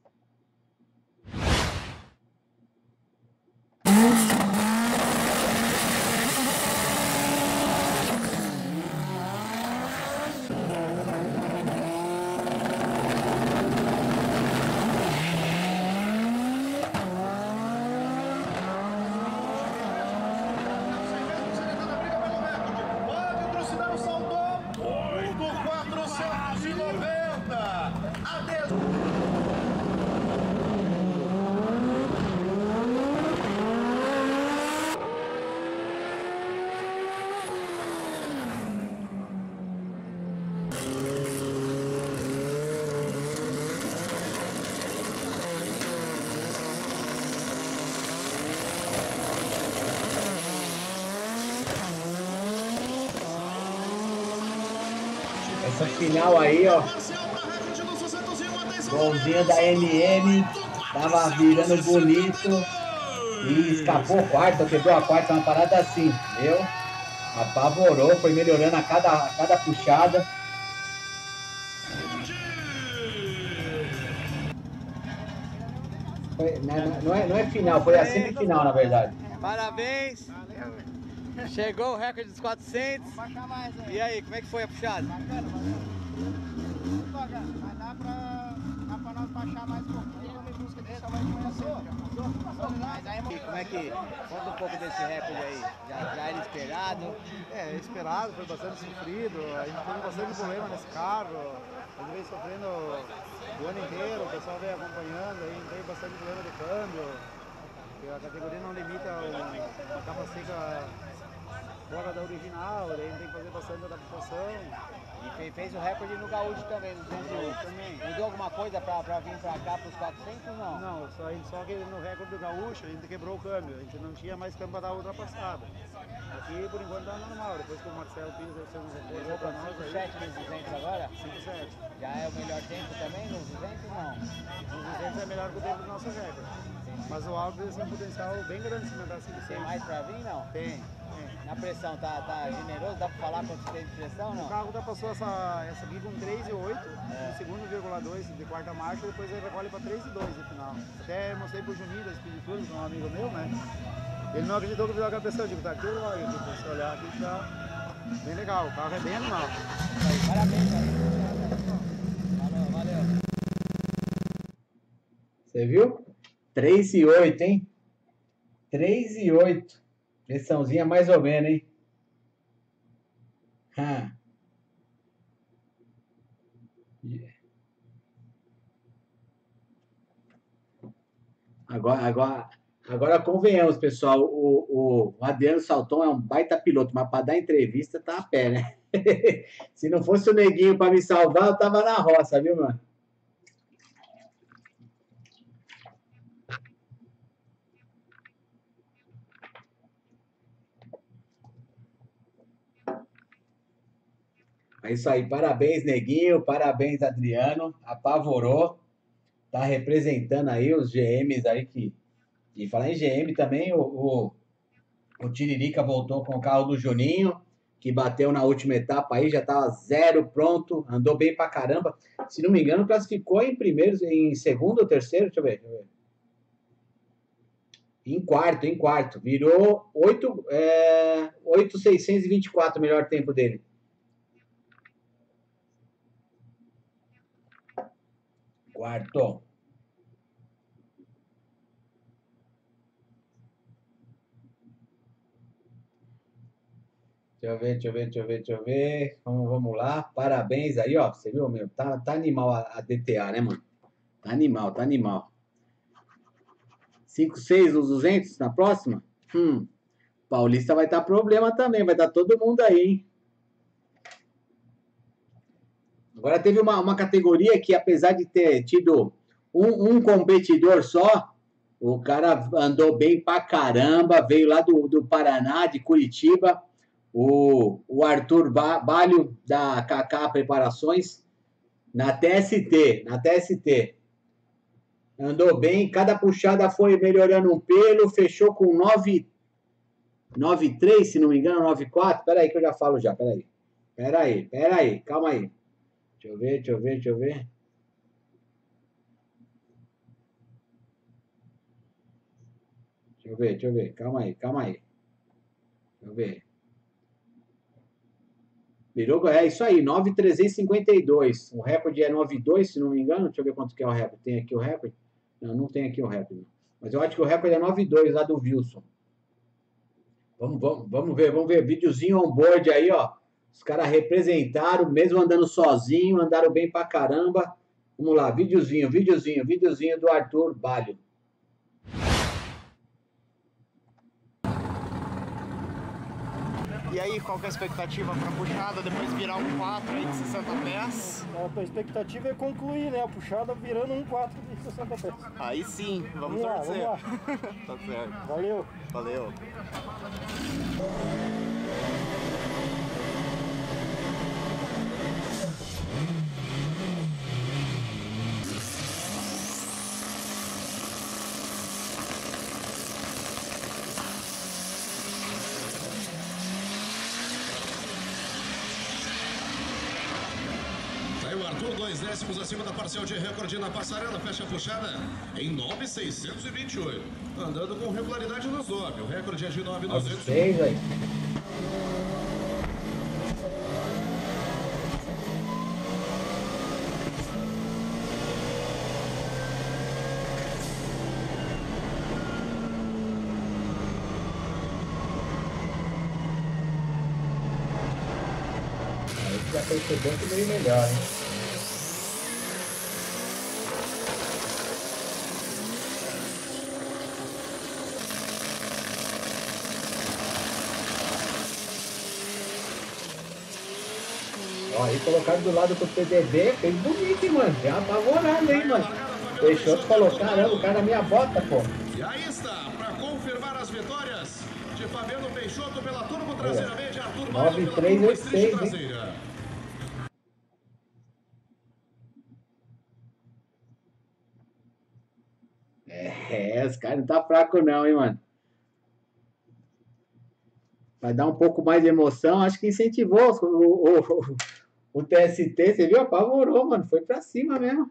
O árbitro sinal saltou. 490. A des... Essa final aí, ó. Parcial para recorde do 601. Da MM. Tava virando bonito. E escapou o quarto, quebrou a quarta, uma parada assim, viu? Apavorou, foi melhorando a cada, a cada puxada. Foi- não, não- não é, não é final, foi a semifinal, na verdade. Parabéns. Chegou o recorde dos 400. E aí, como é que foi a puxada? Dar pra, dá mais um pouquinho busca. Mas aí como é que. Conta um pouco desse recorde aí. Já, já era esperado. É, esperado, foi bastante sofrido. A gente teve bastante problema nesse carro. A gente vem sofrendo o ano inteiro, o pessoal vem acompanhando, aí tem bastante problema de câmbio. A categoria não limita o- a capa seca fora da original, daí a gente tem que fazer bastante adaptação. E fe- fez o recorde no Gaúcho também, no 201. Também. Mudou alguma coisa pra, pra vir pra cá pros 400 não? Não, só, só que no recorde do gaúcho a gente quebrou o câmbio, a gente não tinha mais câmbio para dar outra passada. Aqui por enquanto tá normal, depois que o Marcelo Pires um reforço Chegou para nós aí, 7 nos 200 agora? 5-7. Já é o melhor tempo também nos 200 não? Nos 200 é melhor que o tempo do nosso recorde. Mas o Alves tem um potencial bem grande de cimentar 5 Tem mais pra vir não? Tem, tem. Na pressão, tá, tá generoso? Dá pra falar quanto tem de pressão O não? carro já passou essa, essa aqui com 3,8, no segundo vírgula 2 de quarta marcha, depois ele recolhe para 3,2 no final. Até mostrei pro Juninho da Speed Tours, que é um amigo meu, né? Ele não acreditou que eu fiz a cabeça, eu digo, tá aqui, olha, aqui, se você olhar aqui, tá bem legal, o carro é bem animal. Parabéns, cara. Valeu, valeu. Você viu? 3 e 8, hein? 3 e 8. Pressãozinha mais ou menos, hein? Ah. Yeah. Agora, agora, agora convenhamos, pessoal. O, o Adriano Salton é um baita piloto, mas para dar entrevista tá a pé, né? Se não fosse o neguinho para me salvar, eu tava na roça, viu, mano? É isso aí, parabéns, Neguinho, parabéns, Adriano, apavorou, tá representando aí os GMs aí que, e falar em GM também, o, o, o Tiririca voltou com o carro do Juninho, que bateu na última etapa aí, já tava zero pronto, andou bem pra caramba, se não me engano, classificou em primeiro, em segundo ou terceiro, deixa eu ver, deixa eu ver. Em quarto, em quarto, virou 8, é, 8,624 o melhor tempo dele. Quarto. Deixa eu ver, deixa eu ver, deixa eu ver, deixa eu ver. Vamos, vamos lá. Parabéns aí, ó. Você viu, meu? Tá, tá animal a, a DTA, né, mano? Tá animal, tá animal. 5, 6 nos 200 na próxima? Hum. Paulista vai estar problema também. Vai estar todo mundo aí, hein? Agora teve uma, uma categoria que, apesar de ter tido um, um competidor só, O cara andou bem pra caramba, veio lá do, do Paraná, de Curitiba. O, o Arthur ba Balho, da KK Preparações, na TST, na TST. Andou bem, cada puxada foi melhorando um pelo, fechou com 9, 9,3, se não me engano, 9,4. Peraí que eu já falo já, peraí. Peraí, peraí, calma aí. Deixa eu ver, deixa eu ver, deixa eu ver. Deixa eu ver, deixa eu ver. Calma aí, calma aí. Deixa eu ver. Virou, é isso aí, 9,352. O recorde é 9,2, se não me engano. Deixa eu ver quanto que é o recorde. Tem aqui o recorde? Não, não tem aqui o recorde. Mas eu acho que o recorde é 9,2 lá do Wilson. Vamos, vamos, vamos ver, vamos ver. Videozinho on-board aí, ó. Os caras representaram, mesmo andando sozinho, andaram bem pra caramba. Vamos lá, videozinho, videozinho, videozinho do Arthur Balho. E aí, qual que é a expectativa para a puxada depois virar um 4 aí de 60 pés? A expectativa é concluir, né? A puxada virando um 4 de 60 pés. Aí sim, vamos, Vamos lá, torcer. vamos tá certo. Valeu! Valeu. Tá aí o Arthur, dois décimos acima da parcial de recorde na passarela, fecha a puxada em 9,628. Andando com regularidade nos 9. O recorde é de 9,900. 9,6 aí. Aí você já percebeu que veio melhor, hein? Colocaram do lado do PDB, fez bonito, hein, mano. Já apavorado, hein, mano. Deixou de colocar, caramba, o cara na minha bota, pô. E aí está, para confirmar as vitórias de Fabiano Peixoto pela turbo traseira média, Arthur Balho pela turbo 9,386, street hein? traseira. É, os caras não tá fraco não, hein, mano. Vai dar um pouco mais de emoção, acho que incentivou o, o, o, o TST, você viu? Apavorou, mano. Foi pra cima mesmo.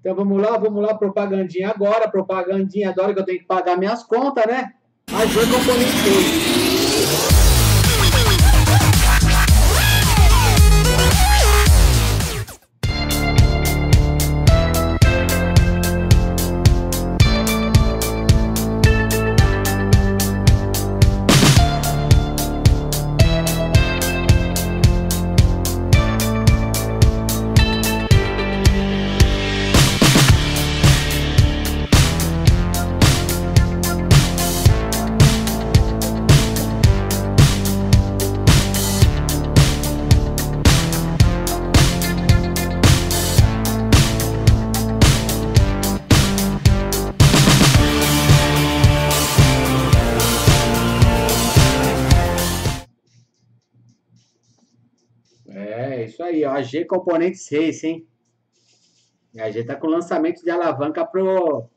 Então vamos lá, vamos lá, propagandinha agora, propagandinha agora que eu tenho que pagar minhas contas, né? A G Componente isso aí, ó. A G Componentes Race, hein? A G tá com lançamento de alavanca pro.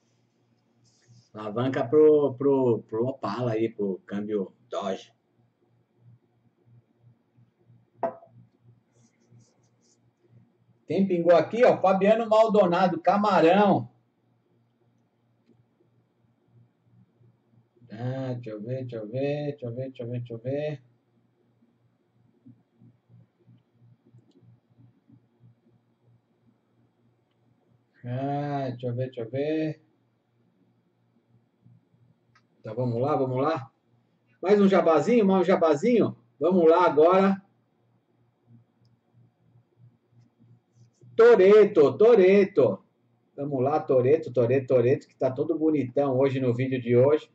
Alavanca pro, pro, pro Opala aí, pro câmbio Dodge. Quem pingou aqui, ó? Fabiano Maldonado, Camarão. Ah, deixa eu ver, deixa eu ver, deixa eu ver, deixa eu ver, deixa eu ver. Ah, deixa eu ver, deixa eu ver. Então vamos lá, vamos lá. Mais um jabazinho, mais um jabazinho. Vamos lá agora. Toreto, Toreto. Vamos lá, Toreto, Toreto, Toreto, que tá todo bonitão hoje no vídeo de hoje.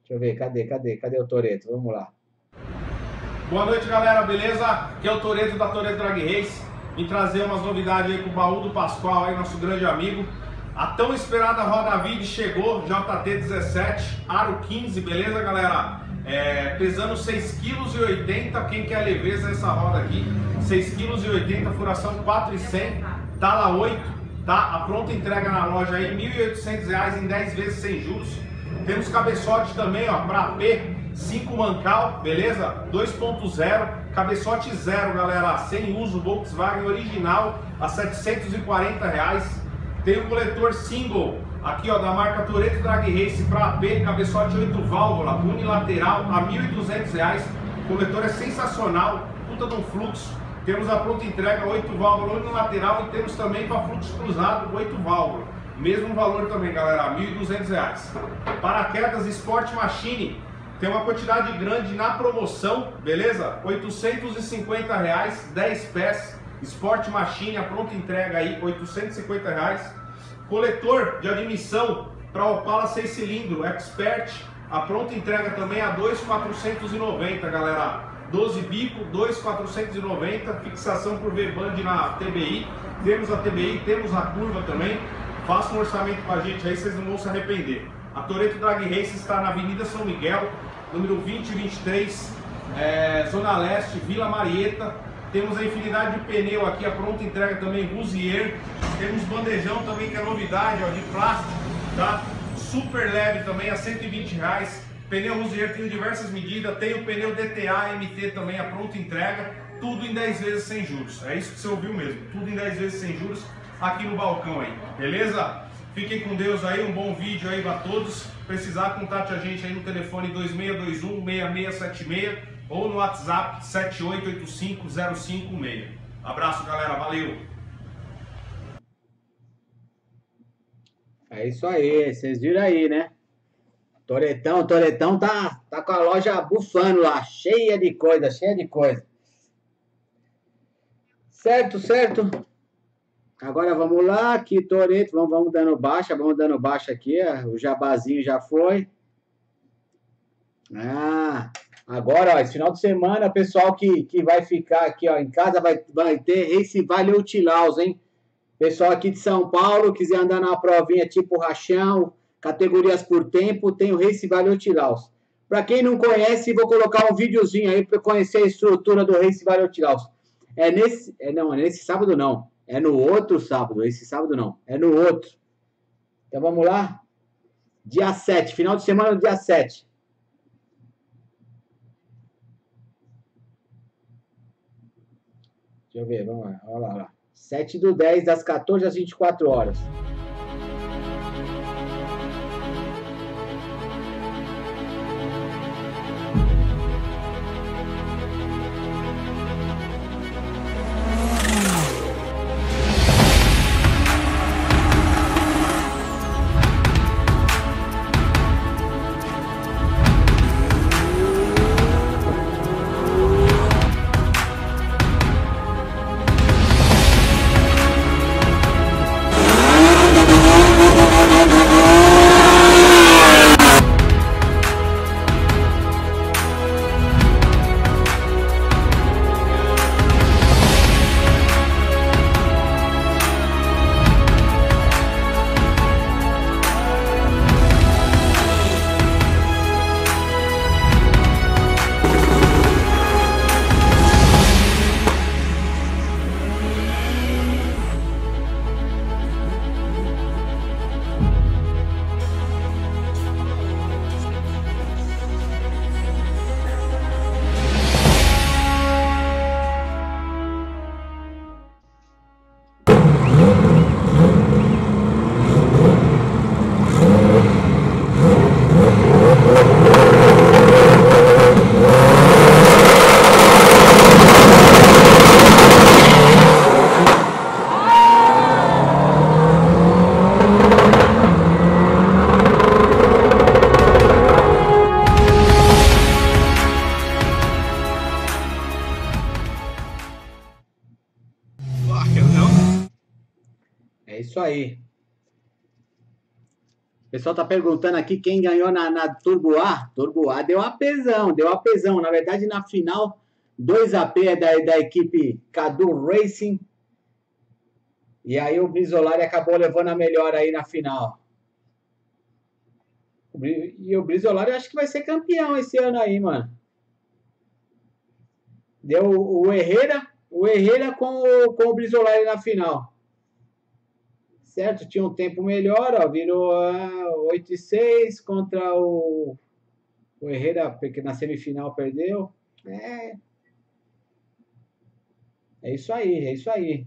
Deixa eu ver, cadê, cadê, cadê o Toreto? Vamos lá. Boa noite, galera, beleza? Aqui é o Toreto da Toreto Drag Race. Trazer umas novidades aí com o baú do Pascoal, aí, nosso grande amigo. A tão esperada Roda Vid chegou, JT17, Aro 15, beleza, galera? É, pesando 6,80 kg, quem quer leveza essa roda aqui, 6,80 kg, furação 4,100, tala 8, tá? A pronta entrega na loja aí, R$ 1.800 em 10 vezes sem juros. Temos cabeçote também, ó, para AP, 5 mancal, beleza? 2.0, cabeçote zero, galera, sem uso, Volkswagen original, a 740 reais. Tem o coletor single, aqui ó, da marca Toretto Drag Race para AP, cabeçote 8 válvula, unilateral, a 1.200 reais. O coletor é sensacional, puta de um fluxo. Temos a pronta entrega 8 válvula unilateral e temos também para fluxo cruzado 8 válvula. Mesmo valor também, galera, R$ 1.200. Paraquedas Sport Machine, tem uma quantidade grande na promoção, beleza? 850 reais, 10 pés. Sport Machine, a pronta entrega aí, 850 reais. Coletor de admissão para Opala 6 cilindro, Expert, a pronta entrega também a 2,490, galera. 12 bico, 2,490, fixação por V-Band na TBI. Temos a TBI, temos a curva também. Faça um orçamento com a gente aí, vocês não vão se arrepender. A Toreto Drag Race está na Avenida São Miguel, número 2023, é, Zona Leste, Vila Marieta. Temos a infinidade de pneu aqui, a pronta entrega também, Ruzier. Temos bandejão também, que é novidade, ó, de plástico, tá? Super leve também, a 120 reais. Pneu Ruzier tem diversas medidas, tem o pneu DTA MT também, a pronta entrega. Tudo em 10 vezes sem juros. É isso que você ouviu mesmo, tudo em 10 vezes sem juros aqui no balcão aí, beleza? Fiquem com Deus aí, um bom vídeo aí para todos. Precisar, contate a gente aí no telefone 2621-6676 ou no WhatsApp 7885-0516. Abraço, galera. Valeu! É isso aí, vocês viram aí, né? Toretão, Toretão tá, tá com a loja bufando lá, cheia de coisa, cheia de coisa. Certo, certo? Agora vamos lá, aqui Toreto, vamos, vamos dando baixa, vamos dando baixa aqui, o jabazinho já foi. Ah, agora, ó, esse final de semana, pessoal que, que vai ficar aqui ó, em casa vai, vai ter esse Vale Utilaus, hein? Pessoal aqui de São Paulo, quiser andar na provinha tipo rachão, categorias por tempo, tem o Race Vale Utilaus. Para quem não conhece, vou colocar um videozinho aí para conhecer a estrutura do Race Vale Utilaus. É nesse, é, não, é nesse sábado não. É no outro sábado. Esse sábado não. É no outro. Então vamos lá. Dia 7. Final de semana, dia 7. Deixa eu ver. Vamos lá. Olha lá. Olha lá. 7 do 10, das 14 às 24 horas. Pessoal tá perguntando aqui quem ganhou na, na Turbo A. Turbo A deu apesão, deu apesão. Na verdade, na final, 2 AP é da, da equipe Cadu Racing. E aí o Brisolari acabou levando a melhor aí na final. E o Brisolari acho que vai ser campeão esse ano aí, mano. Deu o Herrera, o Herrera com o, com o Brisolari na final. Certo? Tinha um tempo melhor, ó, virou uh, 8 e 6 contra o, o Herrera, porque na semifinal perdeu. É. É isso aí, é isso aí.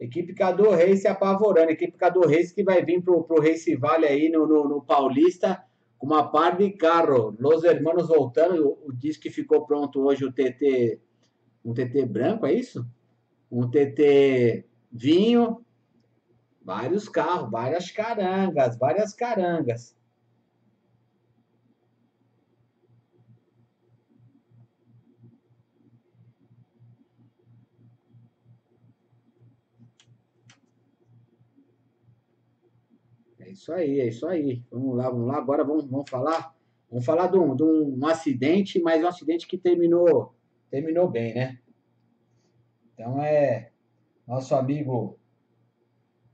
Equipe Cadu Reis apavorando. Equipe Cadu Reis que vai vir pro, pro Race Vale aí no, no, no, Paulista com uma par de carro. Los Hermanos voltando. Diz que ficou pronto hoje o TT. Um TT branco, é isso? Um TT vinho. Vários carros, várias carangas, várias carangas. isso aí, é isso aí. Vamos lá, vamos lá. Agora vamos, vamos falar. Vamos falar de um, de um acidente, mas um acidente que terminou, terminou bem, né? Então é nosso amigo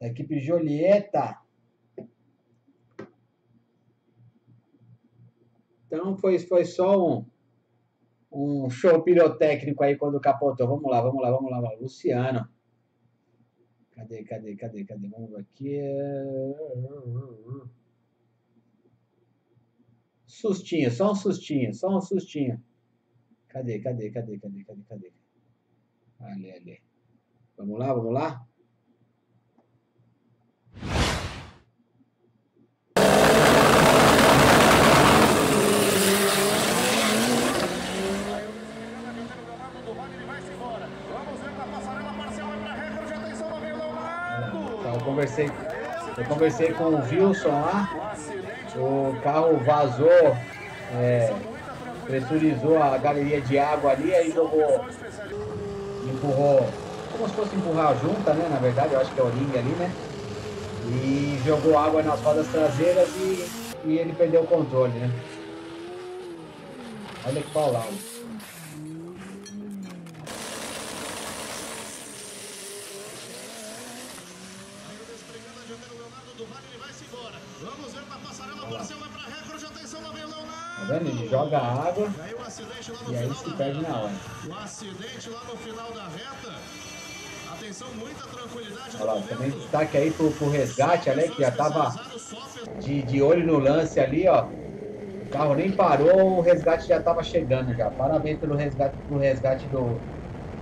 da equipe Jolieta. Então foi, foi só um, um show pirotécnico aí quando capotou. Vamos lá, vamos lá, vamos lá. Luciano. Cadê, cadê, cadê, cadê? Vamos aqui. Sustinho, só um sustinho, só um sustinho. Cadê, cadê, cadê, cadê, cadê, cadê? Ali, ali. Vamos lá, vamos lá? Conversei, eu conversei com o Wilson lá, o carro vazou, é, pressurizou a galeria de água ali, aí jogou, empurrou, como se fosse empurrar junta, né? Na verdade, eu acho que é o ringue ali, né? E jogou água nas rodas traseiras e, e ele perdeu o controle, né? Olha que paulado. Tá? Ele joga água e aí se perde na hora. O acidente lá no final da reta. Atenção, muita tranquilidade. Olha lá, também destaque aí pro, pro resgate ali, que já tava de, de olho no lance ali, ó. O carro nem parou, o resgate já tava chegando já. Parabéns pelo resgate, pro resgate do,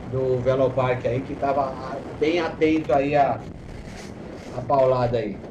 do Velopark aí, que tava bem atento aí a, a paulada aí.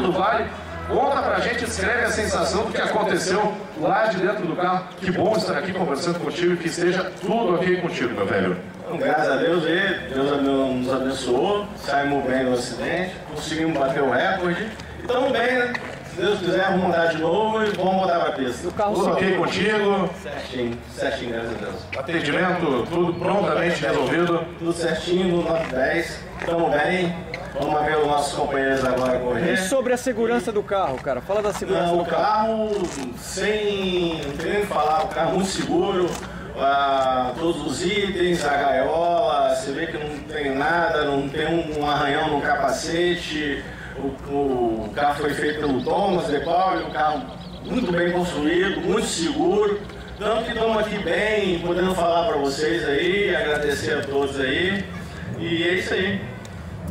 Do Vale. Conta pra gente, descreve a sensação do que aconteceu lá de dentro do carro. Que bom estar aqui conversando contigo e que esteja tudo ok contigo, meu velho. Graças a Deus, Deus nos abençoou, saímos bem do acidente, conseguimos bater o recorde e estamos bem, né? Se Deus quiser, vamos mudar de novo e vamos voltar para a pista. Tudo ok contigo? Certinho, certinho, graças a Deus. Atendimento, tudo prontamente resolvido? Tudo certinho, no 910, estamos bem. Vamos ver os nossos companheiros agora correr. E sobre a segurança do carro, cara? Fala da segurança Não, do carro. O carro, sem, não tem nem falar, o carro é muito seguro. Ah, todos os itens, a gaiola, você vê que não tem nada, não tem um, arranhão no capacete. O, o, carro foi feito pelo Thomas De Paulo, um carro muito bem construído, muito seguro. Tanto que estamos aqui bem, podendo falar para vocês aí, agradecer a todos aí. E é isso aí.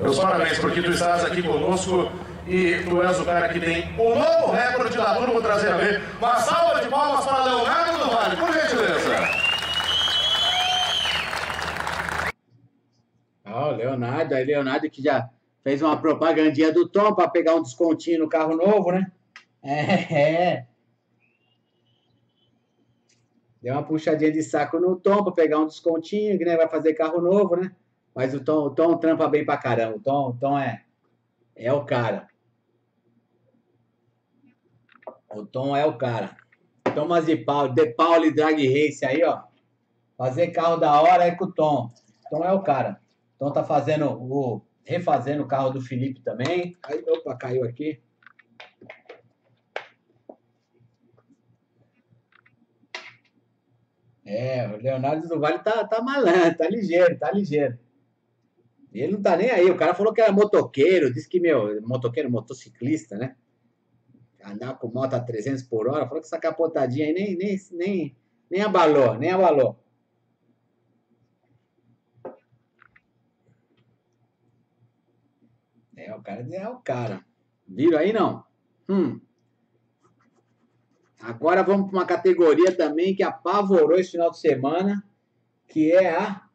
Meus parabéns, porque tu estás aqui conosco e tu és o cara que tem o um novo recorde da turma a ver. Uma salva de palmas para Leonardo do Vale, por gentileza. Ó, oh, Leonardo, aí Leonardo que já fez uma propagandinha do Tom para pegar um descontinho no carro novo, né? É, é. Deu uma puxadinha de saco no Tom para pegar um descontinho, que né, vai fazer carro novo, né? Mas o Tom, o Tom trampa bem pra caramba. O Tom, o Tom é, é o cara. O Tom é o cara. Thomas de Paul, De e Drag Race aí, ó. Fazer carro da hora é com o Tom. Tom é o cara. Tom tá fazendo o refazendo o carro do Felipe também. Aí, opa, caiu aqui. É, o Leonardo do Vale tá, tá malandro, tá ligeiro, tá ligeiro. Ele não tá nem aí. O cara falou que era motoqueiro, disse que, meu, motoqueiro, motociclista, né? Andar com moto a 300 por hora. Falou que essa capotadinha aí nem, nem, nem, nem abalou, nem abalou. É, o cara é o cara. Viram aí, não? Hum. Agora vamos para uma categoria também que apavorou esse final de semana, que é a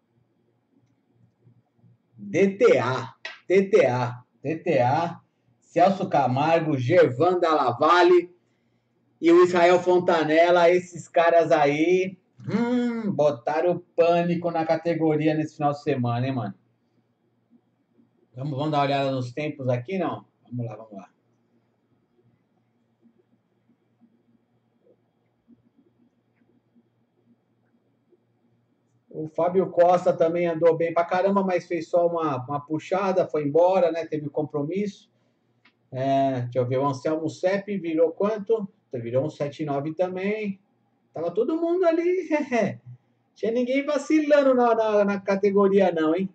DTA. TTA. TTA. Celso Camargo, Gervan Lavalle e o Israel Fontanella, esses caras aí, hum, botaram pânico na categoria nesse final de semana, hein, mano? Vamos, vamos dar uma olhada nos tempos aqui, não? Vamos lá, vamos lá. O Fábio Costa também andou bem pra caramba, mas fez só uma, uma puxada, foi embora, né? Teve compromisso. É, deixa eu ver, o Anselmo Sepp virou quanto? Virou um 7,9 também. Tava todo mundo ali. Tinha ninguém vacilando na, na, na, categoria, não, hein?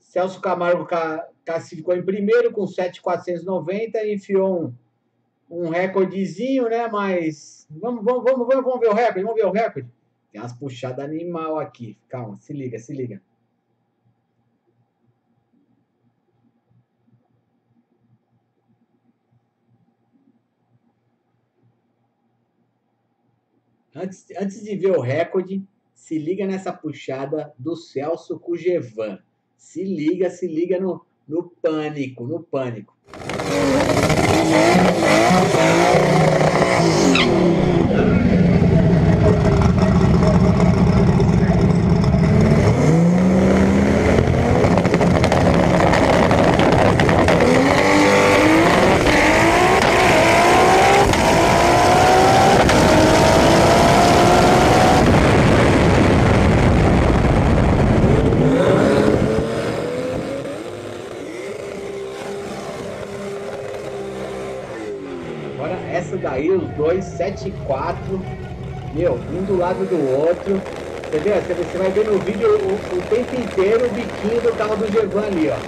Celso Camargo classificou em primeiro com 7,490 e enfiou um, um recordezinho, né? Mas vamos, vamos, vamos, vamos ver o recorde, vamos ver o recorde. Tem umas puxadas animal aqui. Calma, se liga, se liga. Antes, antes de ver o recorde, se liga nessa puxada do Celso Cugevan. Se liga, se liga no, no pânico, no pânico. Sete quatro. Meu, um do lado do outro. Entendeu? Você vai ver no vídeo o, o tempo inteiro o biquinho do carro do Gervan ali, ó.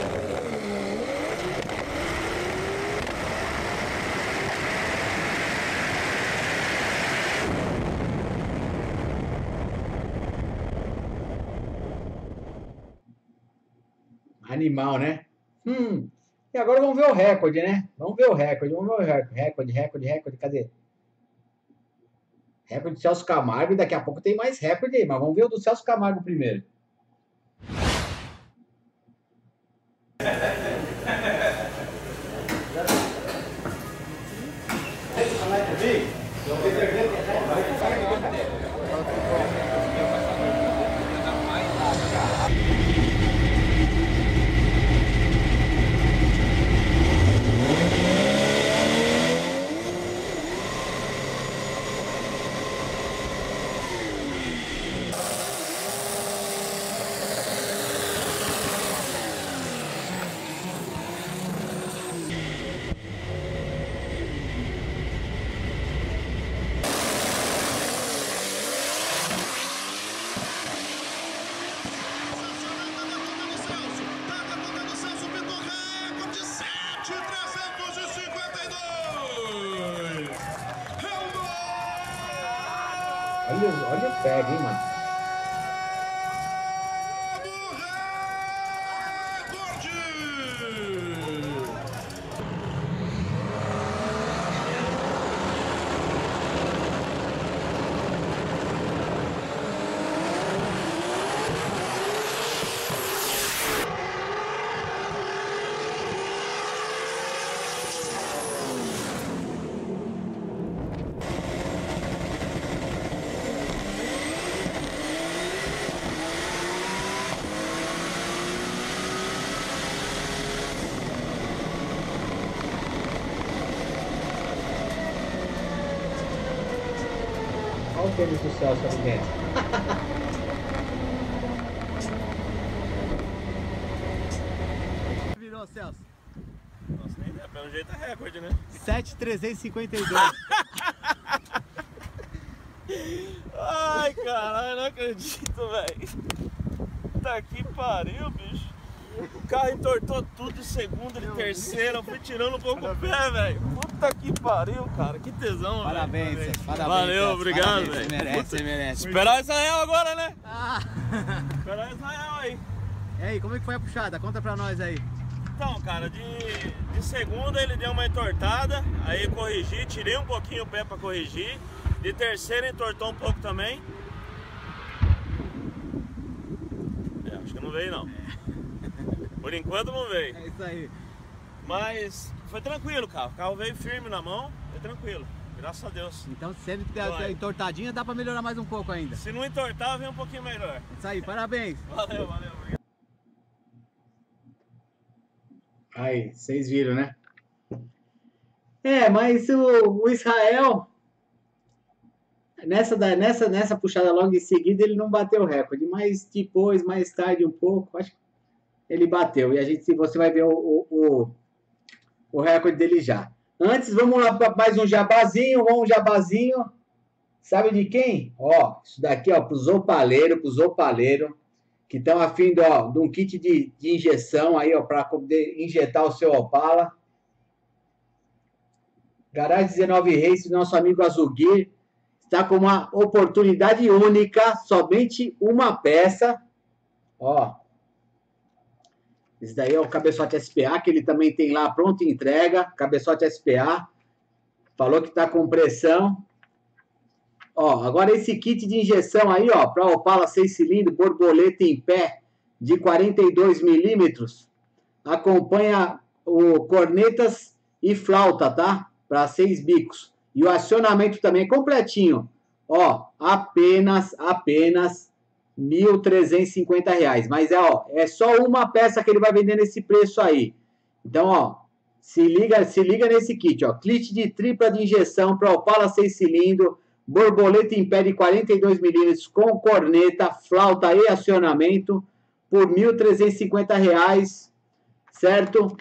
Animal, né? Hum. E agora vamos ver o recorde, né? Vamos ver o recorde, vamos ver o recorde, recorde, recorde, recorde, cadê? Recorde do Celso Camargo e daqui a pouco tem mais recorde aí, mas vamos ver o do Celso Camargo primeiro. Do Celso ali dentro. Virou, Celso. Nossa, nem ideia, pelo jeito é recorde, né? 7,352. Ai, caralho, não acredito, velho. Puta que pariu, bicho. O carro entortou tudo de segunda, de terceira, eu fui tirando um pouco o pé, velho. Pariu, cara. Que tesão, Parabéns, velho. Parabéns. Valeu, César, obrigado, velho. Você merece, você merece. Esperar Israel agora, né? Ah. Esperar Israel aí. E aí, como é que foi a puxada? Conta pra nós aí. Então, cara, de, de segunda ele deu uma entortada, aí corrigi, tirei um pouquinho o pé pra corrigir. De terceira entortou um pouco também. É, acho que não veio não. Por enquanto não veio. É isso aí. Mas foi tranquilo, cara. O carro veio firme na mão, foi tranquilo. Graças a Deus. Então, se ele der entortadinha, dá pra melhorar mais um pouco ainda. Se não entortar, vem um pouquinho melhor. Isso aí, parabéns. Valeu, valeu. Obrigado. Aí, vocês viram, né? É, mas o, o Israel, nessa, da- nessa, nessa puxada logo em seguida, ele não bateu o recorde, mas depois, mais tarde um pouco, acho que ele bateu. E a gente, você vai ver o, o, o, o recorde dele já. Antes, vamos lá para mais um jabazinho, um jabazinho. Sabe de quem? Ó, isso daqui, ó, pro Zopaleiro, pro Zopaleiro que estão afim de, ó, de um kit de, de injeção aí, ó, para poder injetar o seu Opala. Garagem 19 Reis, nosso amigo Azugir, está com uma oportunidade única, somente uma peça. Ó. Esse daí é o cabeçote SPA, que ele também tem lá pronta entrega, cabeçote SPA. Falou que está com pressão. Ó, agora esse kit de injeção aí, ó, para Opala 6 cilindros, borboleta em pé de 42 milímetros, acompanha o cornetas e flauta, tá? Para seis bicos. E o acionamento também é completinho. Ó, apenas, apenas 1.350 reais. Mas é, ó, é só uma peça que ele vai vender nesse preço aí. Então, ó, se liga, se liga nesse kit, ó. Kit de tripla de injeção para Opala 6 cilindros, borboleta em pé de 42 milímetros com corneta, flauta e acionamento por 1.350 reais, certo?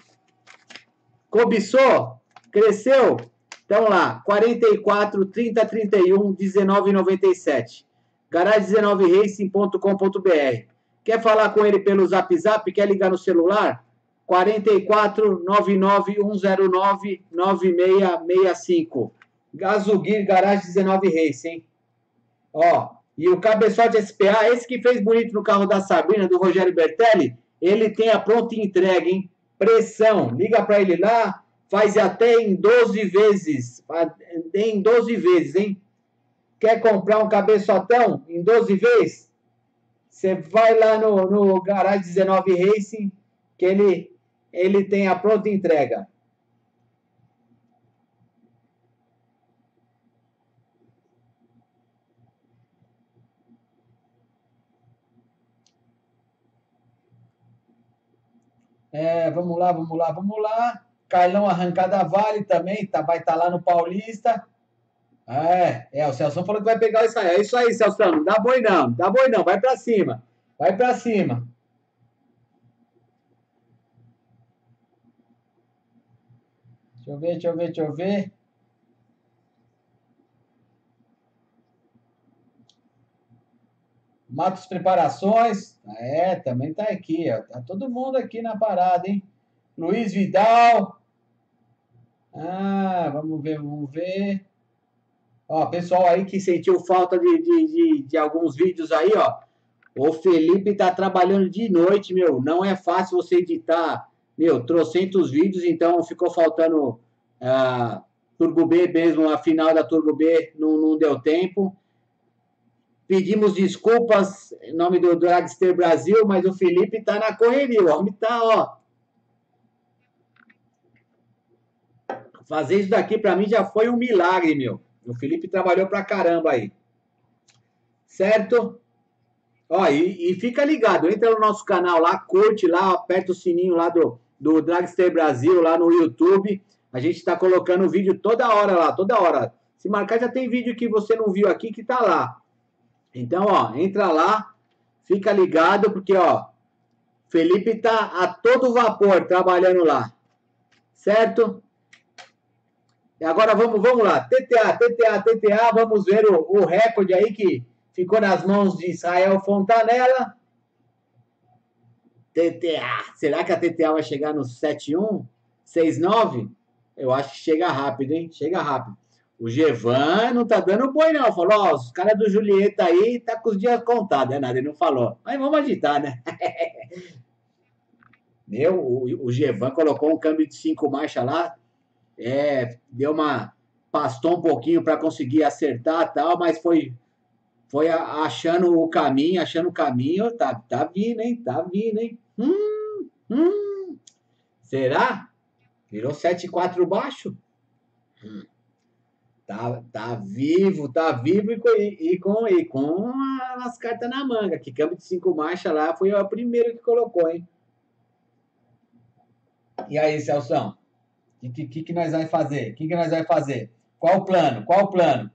Cobiçou? Cresceu? Então lá, 44 30 31 19 97. Garage19racing.com.br. Quer falar com ele pelo Zap Zap? Quer ligar no celular? 44 99 109 9665. Gazugir Garage 19 Race, hein? Ó, e o cabeçote SPA, esse que fez bonito no carro da Sabrina, do Rogério Bertelli, ele tem a pronta entrega, hein? Pressão, liga para ele lá, faz até em 12 vezes, em 12 vezes, hein? Quer comprar um cabeçotão em 12 vezes? Você vai lá no, no Garage 19 Racing, que ele, ele tem a pronta entrega. É, vamos lá, vamos lá, vamos lá. Carlão Arrancada Vale também, tá, vai estar lá no Paulista. É, é, o Celso falou que vai pegar isso aí. É isso aí, Celso, não dá boi não, não dá boi não, vai pra cima. Vai pra cima. Deixa eu ver, deixa eu ver, deixa eu ver. Matos Preparações. É, também tá aqui, ó. Tá todo mundo aqui na parada, hein? Luiz Vidal. Ah, vamos ver, vamos ver. Ó, pessoal aí que sentiu falta de, de, de, de alguns vídeos aí, ó. O Felipe tá trabalhando de noite, meu. Não é fácil você editar, meu, trocentos vídeos, então ficou faltando a Turbo B mesmo, a final da Turbo B não, não deu tempo. Pedimos desculpas em nome do Dragster Brasil, mas o Felipe tá na correria. O homem tá, ó. Fazer isso daqui para mim já foi um milagre, meu. O Felipe trabalhou pra caramba aí. Certo? Ó, e, e fica ligado, entra no nosso canal lá, curte lá, aperta o sininho lá do, do Dragster Brasil, lá no YouTube. A gente está colocando vídeo toda hora lá, toda hora. Se marcar, já tem vídeo que você não viu aqui que tá lá. Então, ó, entra lá, fica ligado, porque, ó, Felipe tá a todo vapor trabalhando lá. Certo? Agora vamos, vamos lá. TTA, TTA, TTA. Vamos ver o, o recorde aí que ficou nas mãos de Israel Fontanella. TTA. Será que a TTA vai chegar no 7-1? 6-9? Eu acho que chega rápido, hein? Chega rápido. O Gevan não tá dando boi, não. Falou, ó, os caras do Julieta aí tá com os dias contados. É nada, ele não falou. Mas vamos agitar, né? Meu, o, o Gevan colocou um câmbio de cinco marchas lá. É, deu uma. Pastou um pouquinho para conseguir acertar tal, mas foi foi achando o caminho, achando o caminho, tá, tá vindo, hein? Tá vindo, hein? Hum, hum. Será? Virou 7-4 baixo? Hum. Tá, tá vivo, tá vivo e com, e, com, e com as cartas na manga. Que câmbio de 5 marchas lá foi o primeiro que colocou, hein? E aí, Celso? O que, que, que nós vai fazer? O que, que nós vai fazer? Qual o plano? Qual o plano?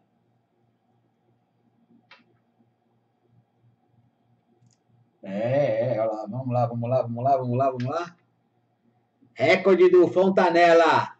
É, é, olha lá, vamos lá, vamos lá, vamos lá, vamos lá, vamos lá. Recorde do Fontanella.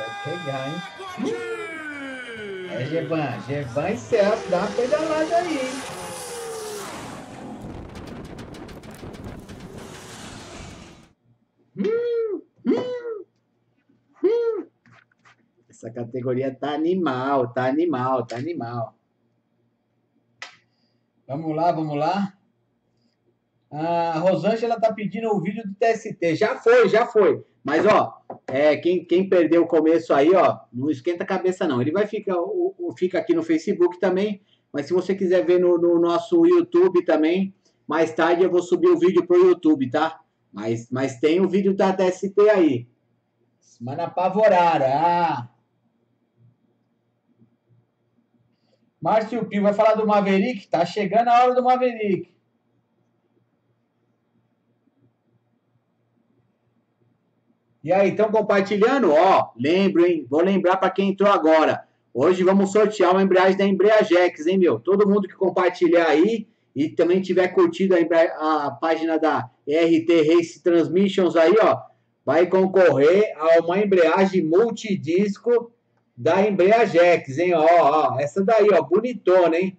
Vai pegar, hein? É, Gevan, Gevan e Celso, dá uma pedalada aí, hein? Hum, hum, hum. Essa categoria tá animal, tá animal, tá animal. Vamos lá, vamos lá. A Rosângela tá pedindo o vídeo do TST. Já foi, já foi. Mas, ó, é, quem, quem perdeu o começo aí, ó, não esquenta a cabeça, não. Ele vai ficar, o, o- fica aqui no Facebook também. Mas se você quiser ver no, no nosso YouTube também, mais tarde eu vou subir o vídeo pro YouTube, tá? Mas, mas tem o vídeo da TST aí. Semana apavorada. Ah. Márcio Pio vai falar do Maverick? Tá chegando a hora do Maverick. E aí, estão compartilhando? Ó, lembro, hein? Vou lembrar para quem entrou agora. Hoje vamos sortear uma embreagem da Embreagex, hein, meu? Todo mundo que compartilhar aí e também tiver curtido a, a página da RT Race Transmissions aí, ó, vai concorrer a uma embreagem multidisco da Embreagex, hein? Ó, ó, essa daí, ó, bonitona, hein?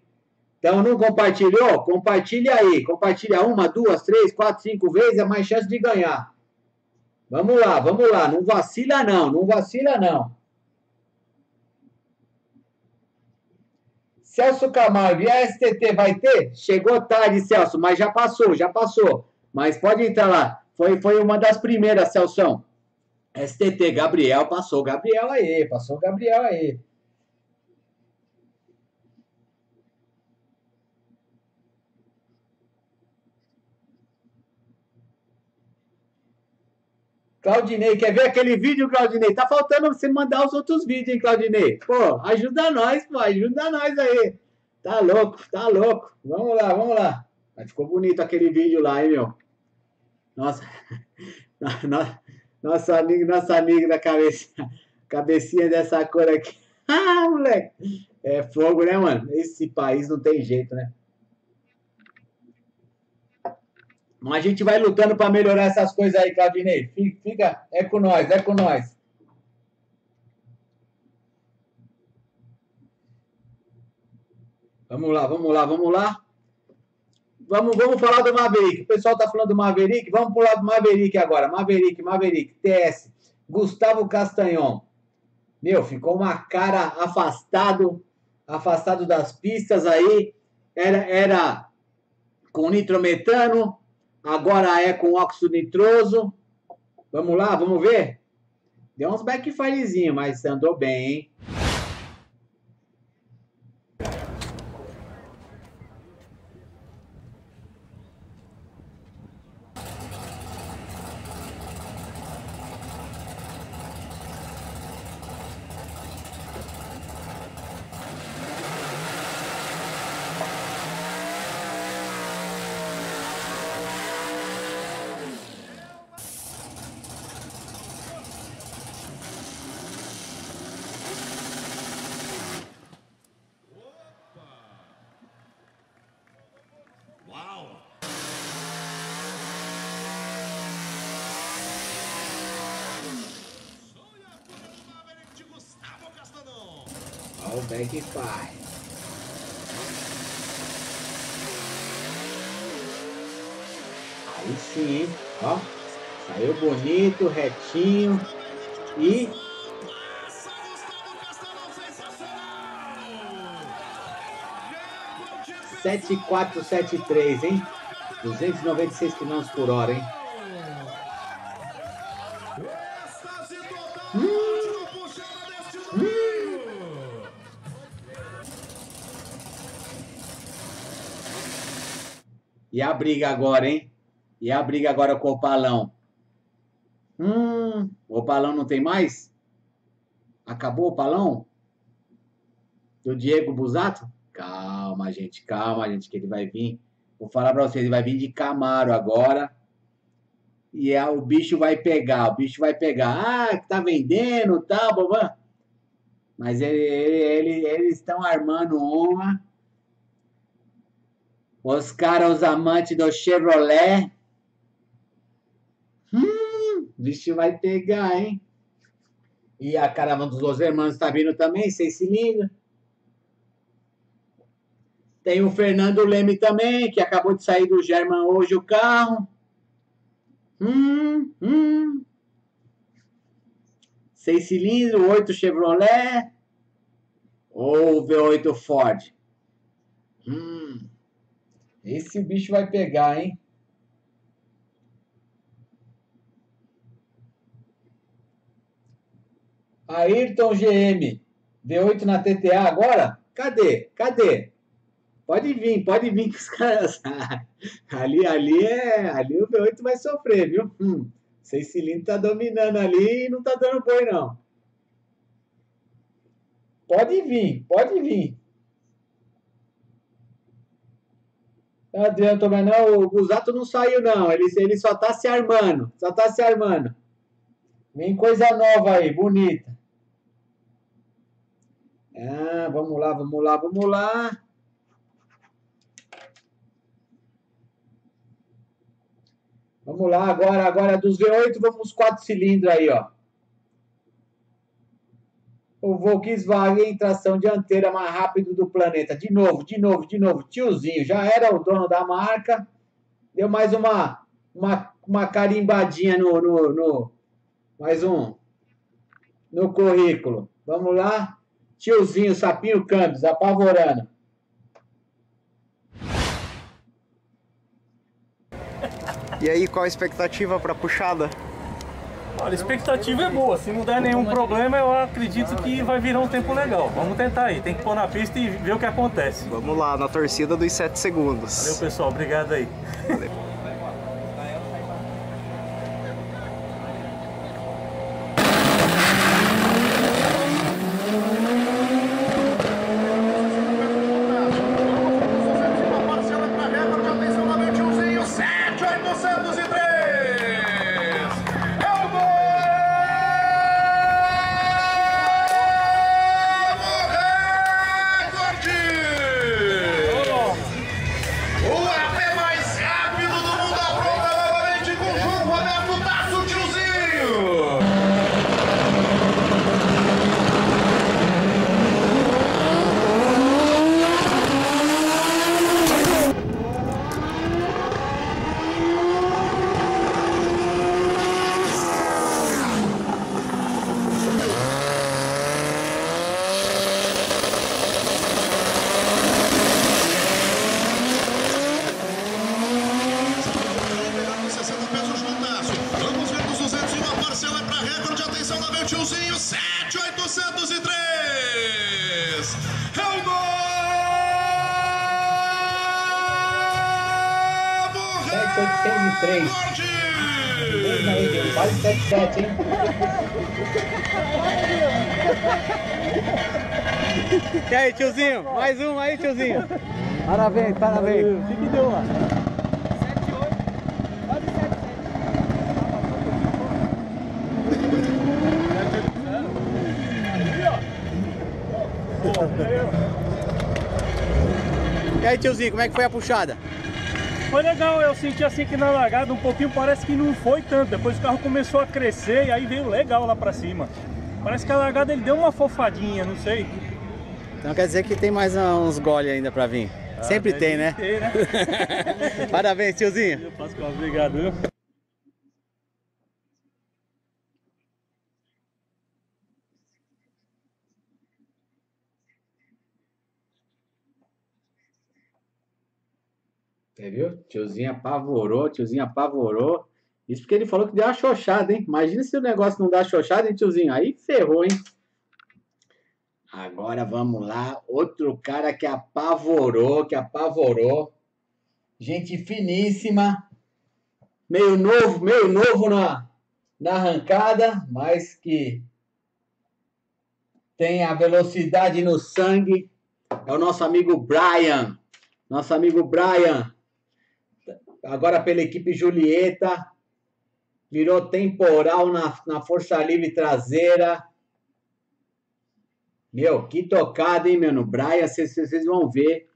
Então, não compartilhou? Compartilha aí. Compartilha uma, duas, três, quatro, cinco vezes, é mais chance de ganhar. Vamos lá, vamos lá. Não vacila, não. Não vacila, não. Celso Camargo, e a STT vai ter? Chegou tarde, Celso, mas já passou, já passou. Mas pode entrar lá. Foi, foi uma das primeiras, Celso. STT, Gabriel, passou. Gabriel aí, passou Gabriel aí. Claudinei, quer ver aquele vídeo, Claudinei? Tá faltando você mandar os outros vídeos, hein, Claudinei? Pô, ajuda nós, pô, ajuda nós aí. Tá louco, tá louco. Vamos lá, vamos lá. Mas ficou bonito aquele vídeo lá, hein, meu? Nossa, nosso amigo, nosso amigo da cabeça, cabecinha dessa cor aqui. Ah, moleque. É fogo, né, mano? Esse país não tem jeito, né? Mas a gente vai lutando para melhorar essas coisas aí, Claudinei. Fica, é com nós, é com nós. Vamos lá, vamos lá, vamos lá. Vamos, vamos falar do Maverick. O pessoal tá falando do Maverick. Vamos pular do Maverick agora. Maverick, Maverick, TS. Gustavo Castanhon. Meu, ficou uma cara afastado, afastado das pistas aí. Era, era com nitrometano, Agora é com óxido nitroso. Vamos lá, vamos ver? Deu uns backfirezinhos, mas andou bem, hein? Backfire. Aí sim, ó. Saiu bonito, retinho. E sete quatro sete três, hein? 296 km por hora, hein? A briga agora, hein? E a briga agora com o Opalão. Hum, o Opalão não tem mais? Acabou o Opalão? Do Diego Busato? Calma, gente, calma, gente, que ele vai vir. Vou falar pra vocês, ele vai vir de Camaro agora. E é, o bicho vai pegar, o bicho vai pegar. Ah, tá vendendo, tal, tá, babá. Mas ele, ele, ele, eles estão armando uma os caras, amantes do Chevrolet. Hum, o bicho vai pegar, hein? E a caravana dos Los Hermanos tá vindo também, seis cilindros. Tem o Fernando Leme também, que acabou de sair do German hoje o carro. Hum, hum. Seis cilindros, oito Chevrolet. Ou V8 Ford. Hum. Esse bicho vai pegar, hein? Ayrton GM. V8 na TTA agora? Cadê? Cadê? Pode vir, pode vir que os caras. ali, ali é. Ali o V8 vai sofrer, viu? Hum, seis cilindros tá dominando ali e não tá dando boi, não. Pode vir, pode vir. Não adianta, mas não, o Gusato não saiu, não. Ele, ele só tá se armando. Só tá se armando. Vem coisa nova aí, bonita. Ah, vamos lá, vamos lá, vamos lá. Vamos lá, agora, agora dos V8, vamos quatro cilindros aí, ó o Volkswagen tração dianteira mais rápido do planeta. De novo, de novo, de novo. Tiozinho, já era o dono da marca. Deu mais uma, uma, uma carimbadinha no, no, no. Mais um. No currículo. Vamos lá. Tiozinho, sapinho Campos, apavorando. E aí, qual a expectativa para puxada? Olha, a expectativa é boa. Se não der nenhum problema, eu acredito que vai virar um tempo legal. Vamos tentar aí. Tem que pôr na pista e ver o que acontece. Vamos lá, na torcida dos 7 segundos. Valeu, pessoal. Obrigado aí. Valeu. Aí, tiozinho. Parabéns, parabéns. O que, que deu lá? E aí, tiozinho, como é que foi a puxada? Foi legal, eu senti assim que na largada um pouquinho parece que não foi tanto. Depois o carro começou a crescer e aí veio legal lá pra cima. Parece que a largada ele deu uma fofadinha, não sei. Então quer dizer que tem mais uns gole ainda pra vir. Sempre Ah, tem, né? ter, né? Parabéns, tiozinho. Pascoal, obrigado. viu? Você viu? Tiozinho apavorou, tiozinho apavorou. Isso porque ele falou que deu uma xoxada, hein? Imagina se o negócio não dá xoxada, hein, tiozinho? Aí ferrou, hein? Agora vamos lá. Outro cara que apavorou, que apavorou. Gente finíssima. Meio novo, meio novo na, na arrancada, mas que tem a velocidade no sangue. É o nosso amigo Brian. Nosso amigo Brian. Agora pela equipe Julieta. Virou temporal na, na força livre traseira. Meu, que tocada, hein, meu? Brian, vocês vão ver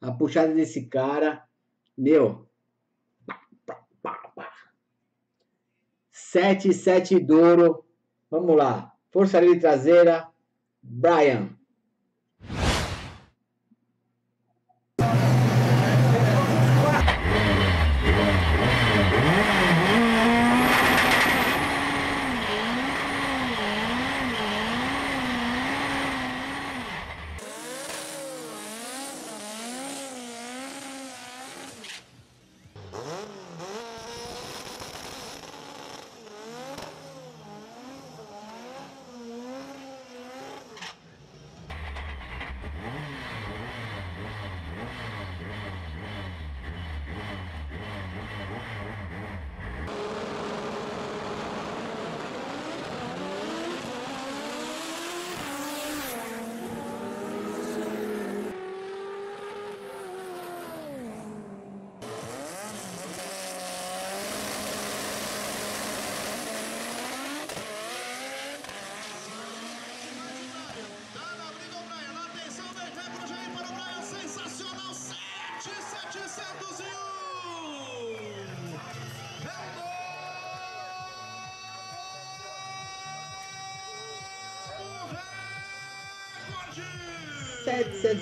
a puxada desse cara. Meu. Pá, pá, pá, pá. 7, 7 duro. Vamos lá. Força livre traseira. Brian.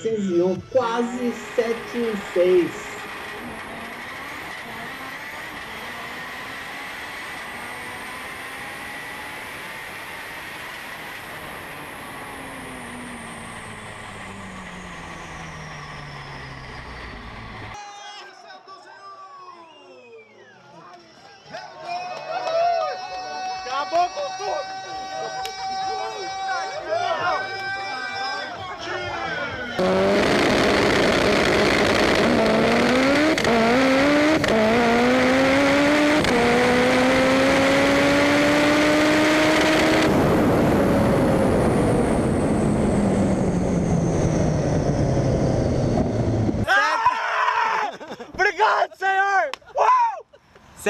1901, quase 7 em 6.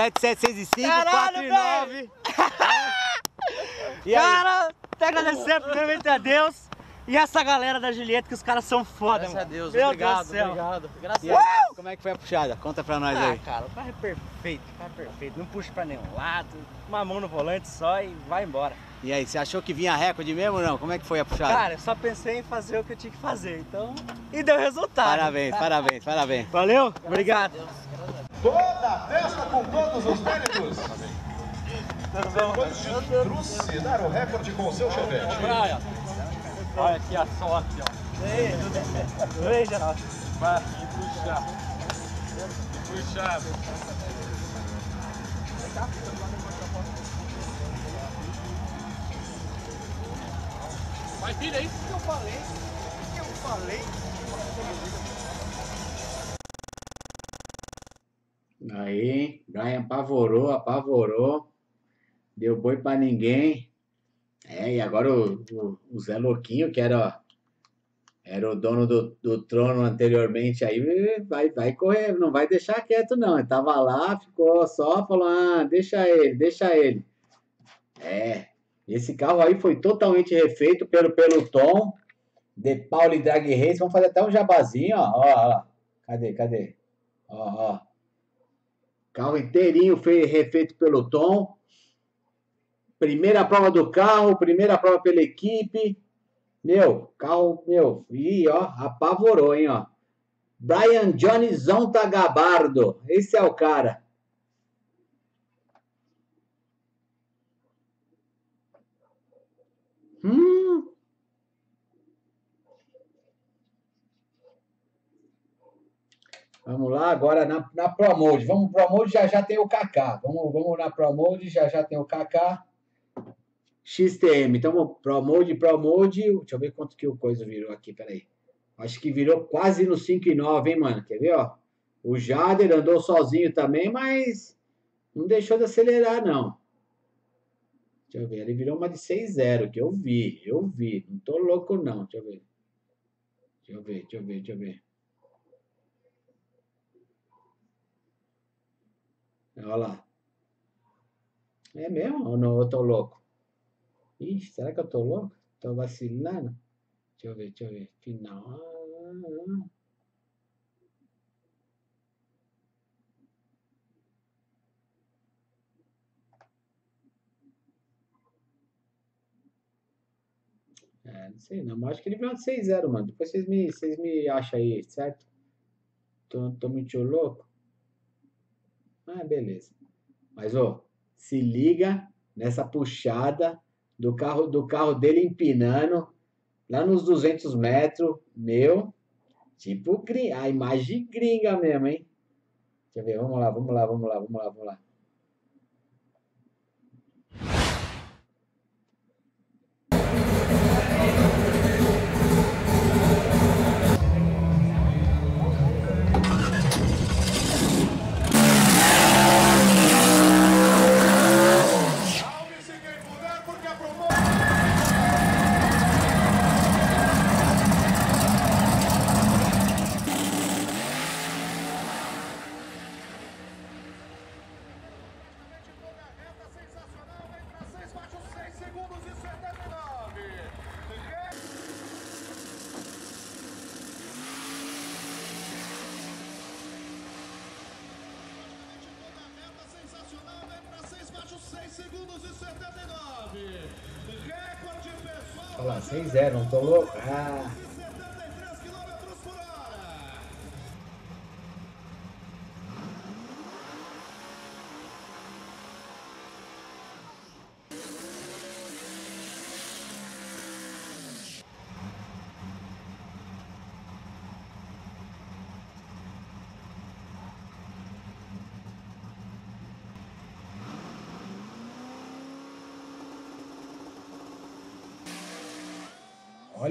7765, Caralho, 49. E aí? Cara, até agradecer primeiramente a Deus e essa galera da Julieta, que os caras são foda, Graças mano. a Deus, Meu obrigado, Deus do céu. obrigado. Graças a aí, Deus. como é que foi a puxada? Conta pra nós Ah, aí. cara, o carro é perfeito, o carro é perfeito. Não puxa pra nenhum lado, uma mão no volante só e vai embora. E aí, você achou que vinha recorde mesmo ou não? Como é que foi a puxada? Cara, eu só pensei em fazer o que eu tinha que fazer, então. E deu resultado. Parabéns, parabéns, parabéns. Valeu? Obrigado. Toda a festa com todos os méritos. Depois de trucidar o recorde com o seu chevette. Praia. Olha aqui a sorte, ó. Geraldo. Vai, puxar. Puxar. Vai, tira aí. O que eu falei? O que eu falei? Aí, Brian apavorou, apavorou. Deu boi pra ninguém. É, e agora o, o, o Zé Louquinho, que era, era o dono do, do trono anteriormente, aí vai, vai correr, não vai deixar quieto, não. Ele tava lá, ficou só, falou: ah, deixa ele, deixa ele. É, esse carro aí foi totalmente refeito pelo, Tom, De Pauli Drag Race. Vamos fazer até um jabazinho, ó. ó, ó. Cadê, cadê? Ó, ó. Carro inteirinho foi refeito pelo Tom. Primeira prova do carro, primeira prova pela equipe. Meu, carro, meu, e ó, apavorou, hein, ó. Brian Johnny Zonta Gabardo, esse é o cara. Hum. Vamos lá, agora na, na Promode. Vamos Promode, já já tem o Kaká. Vamos, vamos na Promode, já já tem o Kaká. XTM. Então, Promode, Promode. Deixa eu ver quanto que o coisa virou aqui, peraí. Acho que virou quase no 5,9, hein, mano? Quer ver, ó? O Jader andou sozinho também, mas não deixou de acelerar, não. Deixa eu ver, ele virou uma de 6,0, que eu vi, eu vi. Não tô louco, não. Deixa eu ver. Deixa eu ver, deixa eu ver, deixa eu ver. Olha lá. É mesmo ou não? Eu tô louco? Ixi, será que eu tô louco? Tô vacilando? Deixa eu ver, deixa eu ver. Final. É, não sei não, mas acho que ele virou de 6-0, mano. Depois vocês me, vocês me acham aí, certo? Tô, tô muito louco? Ah, beleza. Mas, ó, se liga nessa puxada do carro, do carro dele empinando lá nos 200 metros, meu, tipo a imagem gringa mesmo, hein? Deixa eu ver, vamos lá, vamos lá, vamos lá, vamos lá, vamos lá.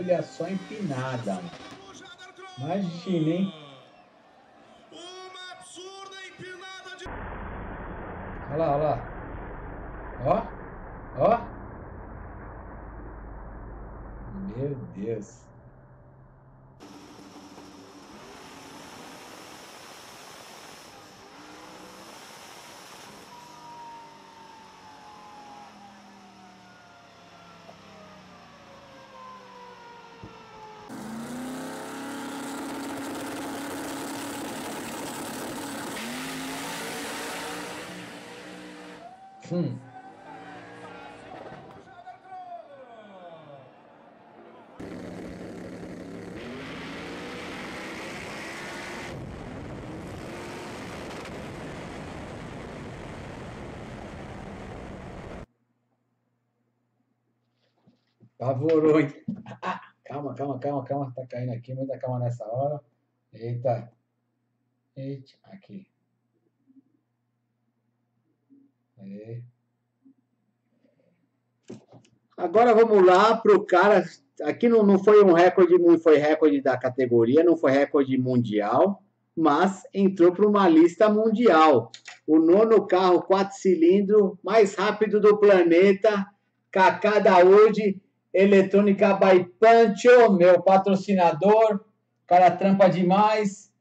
Olha só empinada. Imagina, hein? Olha lá, olha lá. Ó, ó. Meu Deus. Hum. Pavorou, hein? calma, calma, calma, calma. Tá caindo aqui, muita calma nessa hora. Eita. Eita, aqui. Agora vamos lá para o cara. Aqui não, não foi um recorde, não foi recorde da categoria, não foi recorde mundial. mas entrou para uma lista mundial. O nono carro quatro cilindros mais rápido do planeta, Kaká Daoud, Eletrônica by Pancho, meu patrocinador. Cara trampa demais.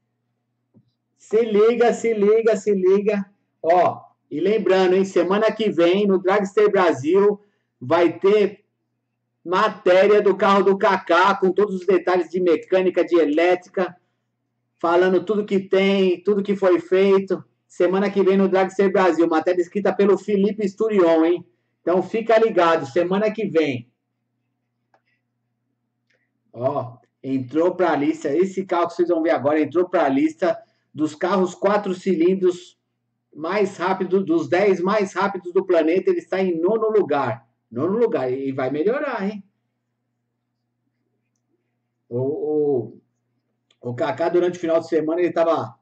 Se liga, se liga, se liga. Ó, e lembrando, hein, semana que vem no Dragster Brasil vai ter matéria do carro do Kaká com todos os detalhes de mecânica, de elétrica, falando tudo que tem, tudo que foi feito. Semana que vem no Dragster Brasil, matéria escrita pelo Felipe Sturion, hein? Então fica ligado, semana que vem. Ó, entrou para a lista, esse carro que vocês vão ver agora entrou para a lista dos carros quatro cilindros mais rápidos, dos 10 mais rápidos do planeta, ele está em nono lugar. Nono lugar, e vai melhorar, hein? O, o, o Kaká, durante o final de semana, ele estava.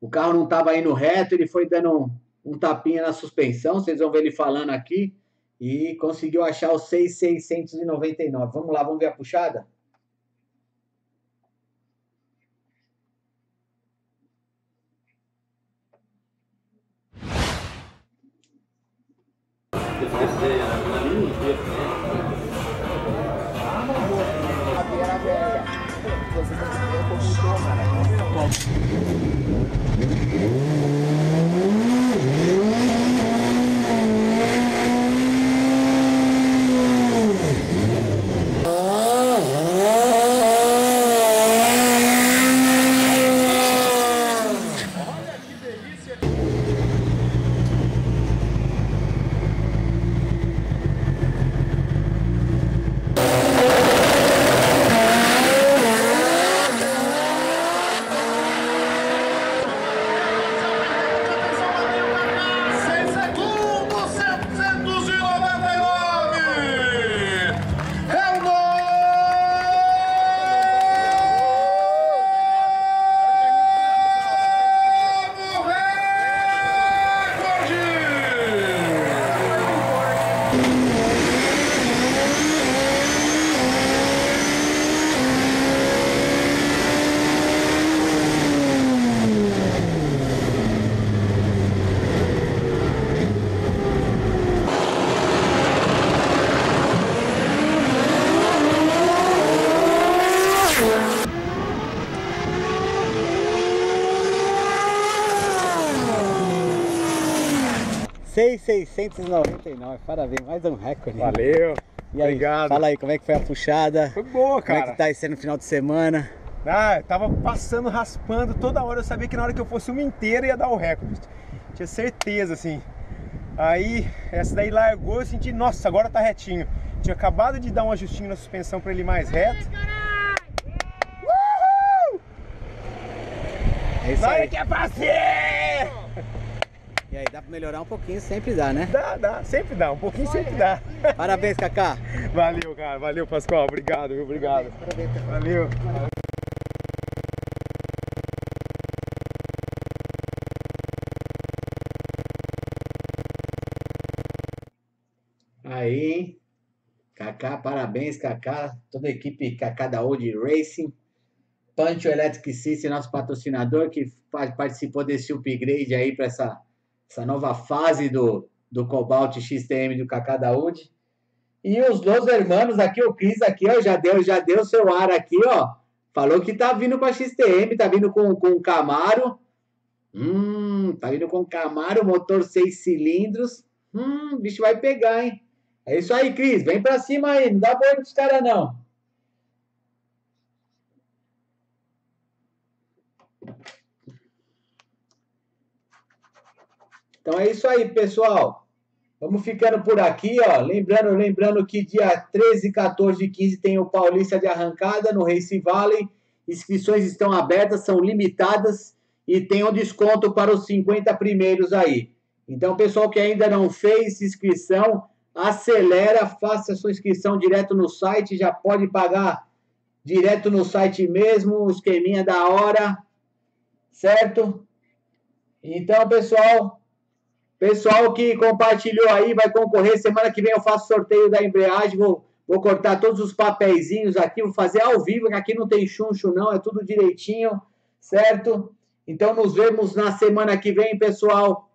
O carro não estava indo reto, ele foi dando um, um tapinha na suspensão, vocês vão ver ele falando aqui, e conseguiu achar o 6,699. Vamos lá, vamos ver a puxada? Seis seiscentos Thank you. 16.699. Parabéns, mais um recorde. Valeu. E aí, obrigado. fala aí, como é que foi a puxada? Foi boa, cara. Como é que tá esse no final de semana? Ah, eu tava passando, raspando toda hora. Eu sabia que na hora que eu fosse uma inteira ia dar o recorde. Tinha certeza, assim. Aí, essa daí largou, eu senti, nossa, agora tá retinho. Tinha acabado de dar um ajustinho na suspensão para ele mais reto. Uhul! É isso que é pra! E aí, dá pra melhorar um pouquinho? Sempre dá, né? Dá, dá, sempre dá, um pouquinho sempre dá. Parabéns, Kaká. Valeu, cara, valeu, Pascoal, obrigado, viu? Obrigado. Valeu. Aí, hein? Kaká, parabéns, Kaká. Toda a equipe Kaká da Old Racing. Pancho Electric System, nosso patrocinador, que pa- participou desse upgrade aí para essa, essa nova fase do, do Cobalt XTM do Kaká da Old. E os dois hermanos aqui, o Cris aqui, ó, já deu, já deu seu ar aqui, ó. Falou que tá vindo com a XTM, tá vindo com, com o Camaro. Hum, tá vindo com o Camaro, motor seis cilindros. Hum, o bicho vai pegar, hein? É isso aí, Cris. Vem pra cima aí. Não dá boi pros caras, não. Então é isso aí, pessoal. Vamos ficando por aqui, ó. Lembrando, lembrando que dia 13, 14 e 15 tem o Paulista de Arrancada no Race Valley. Inscrições estão abertas, são limitadas e tem um desconto para os 50 primeiros aí. Então, pessoal que ainda não fez inscrição, acelera, faça sua inscrição direto no site, já pode pagar direto no site mesmo, esqueminha da hora, certo? Então, pessoal, pessoal que compartilhou aí vai concorrer. Semana que vem eu faço sorteio da embreagem, vou, vou cortar todos os papeizinhos aqui, vou fazer ao vivo, que aqui não tem chuncho não, é tudo direitinho, certo? Então, nos vemos na semana que vem, pessoal.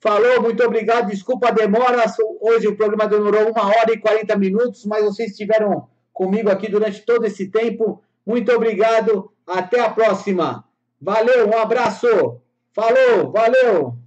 Falou, muito obrigado. Desculpa a demora. Hoje o programa demorou uma hora e 40 minutos, mas vocês estiveram comigo aqui durante todo esse tempo. Muito obrigado. Até a próxima. Valeu, um abraço. Falou, valeu.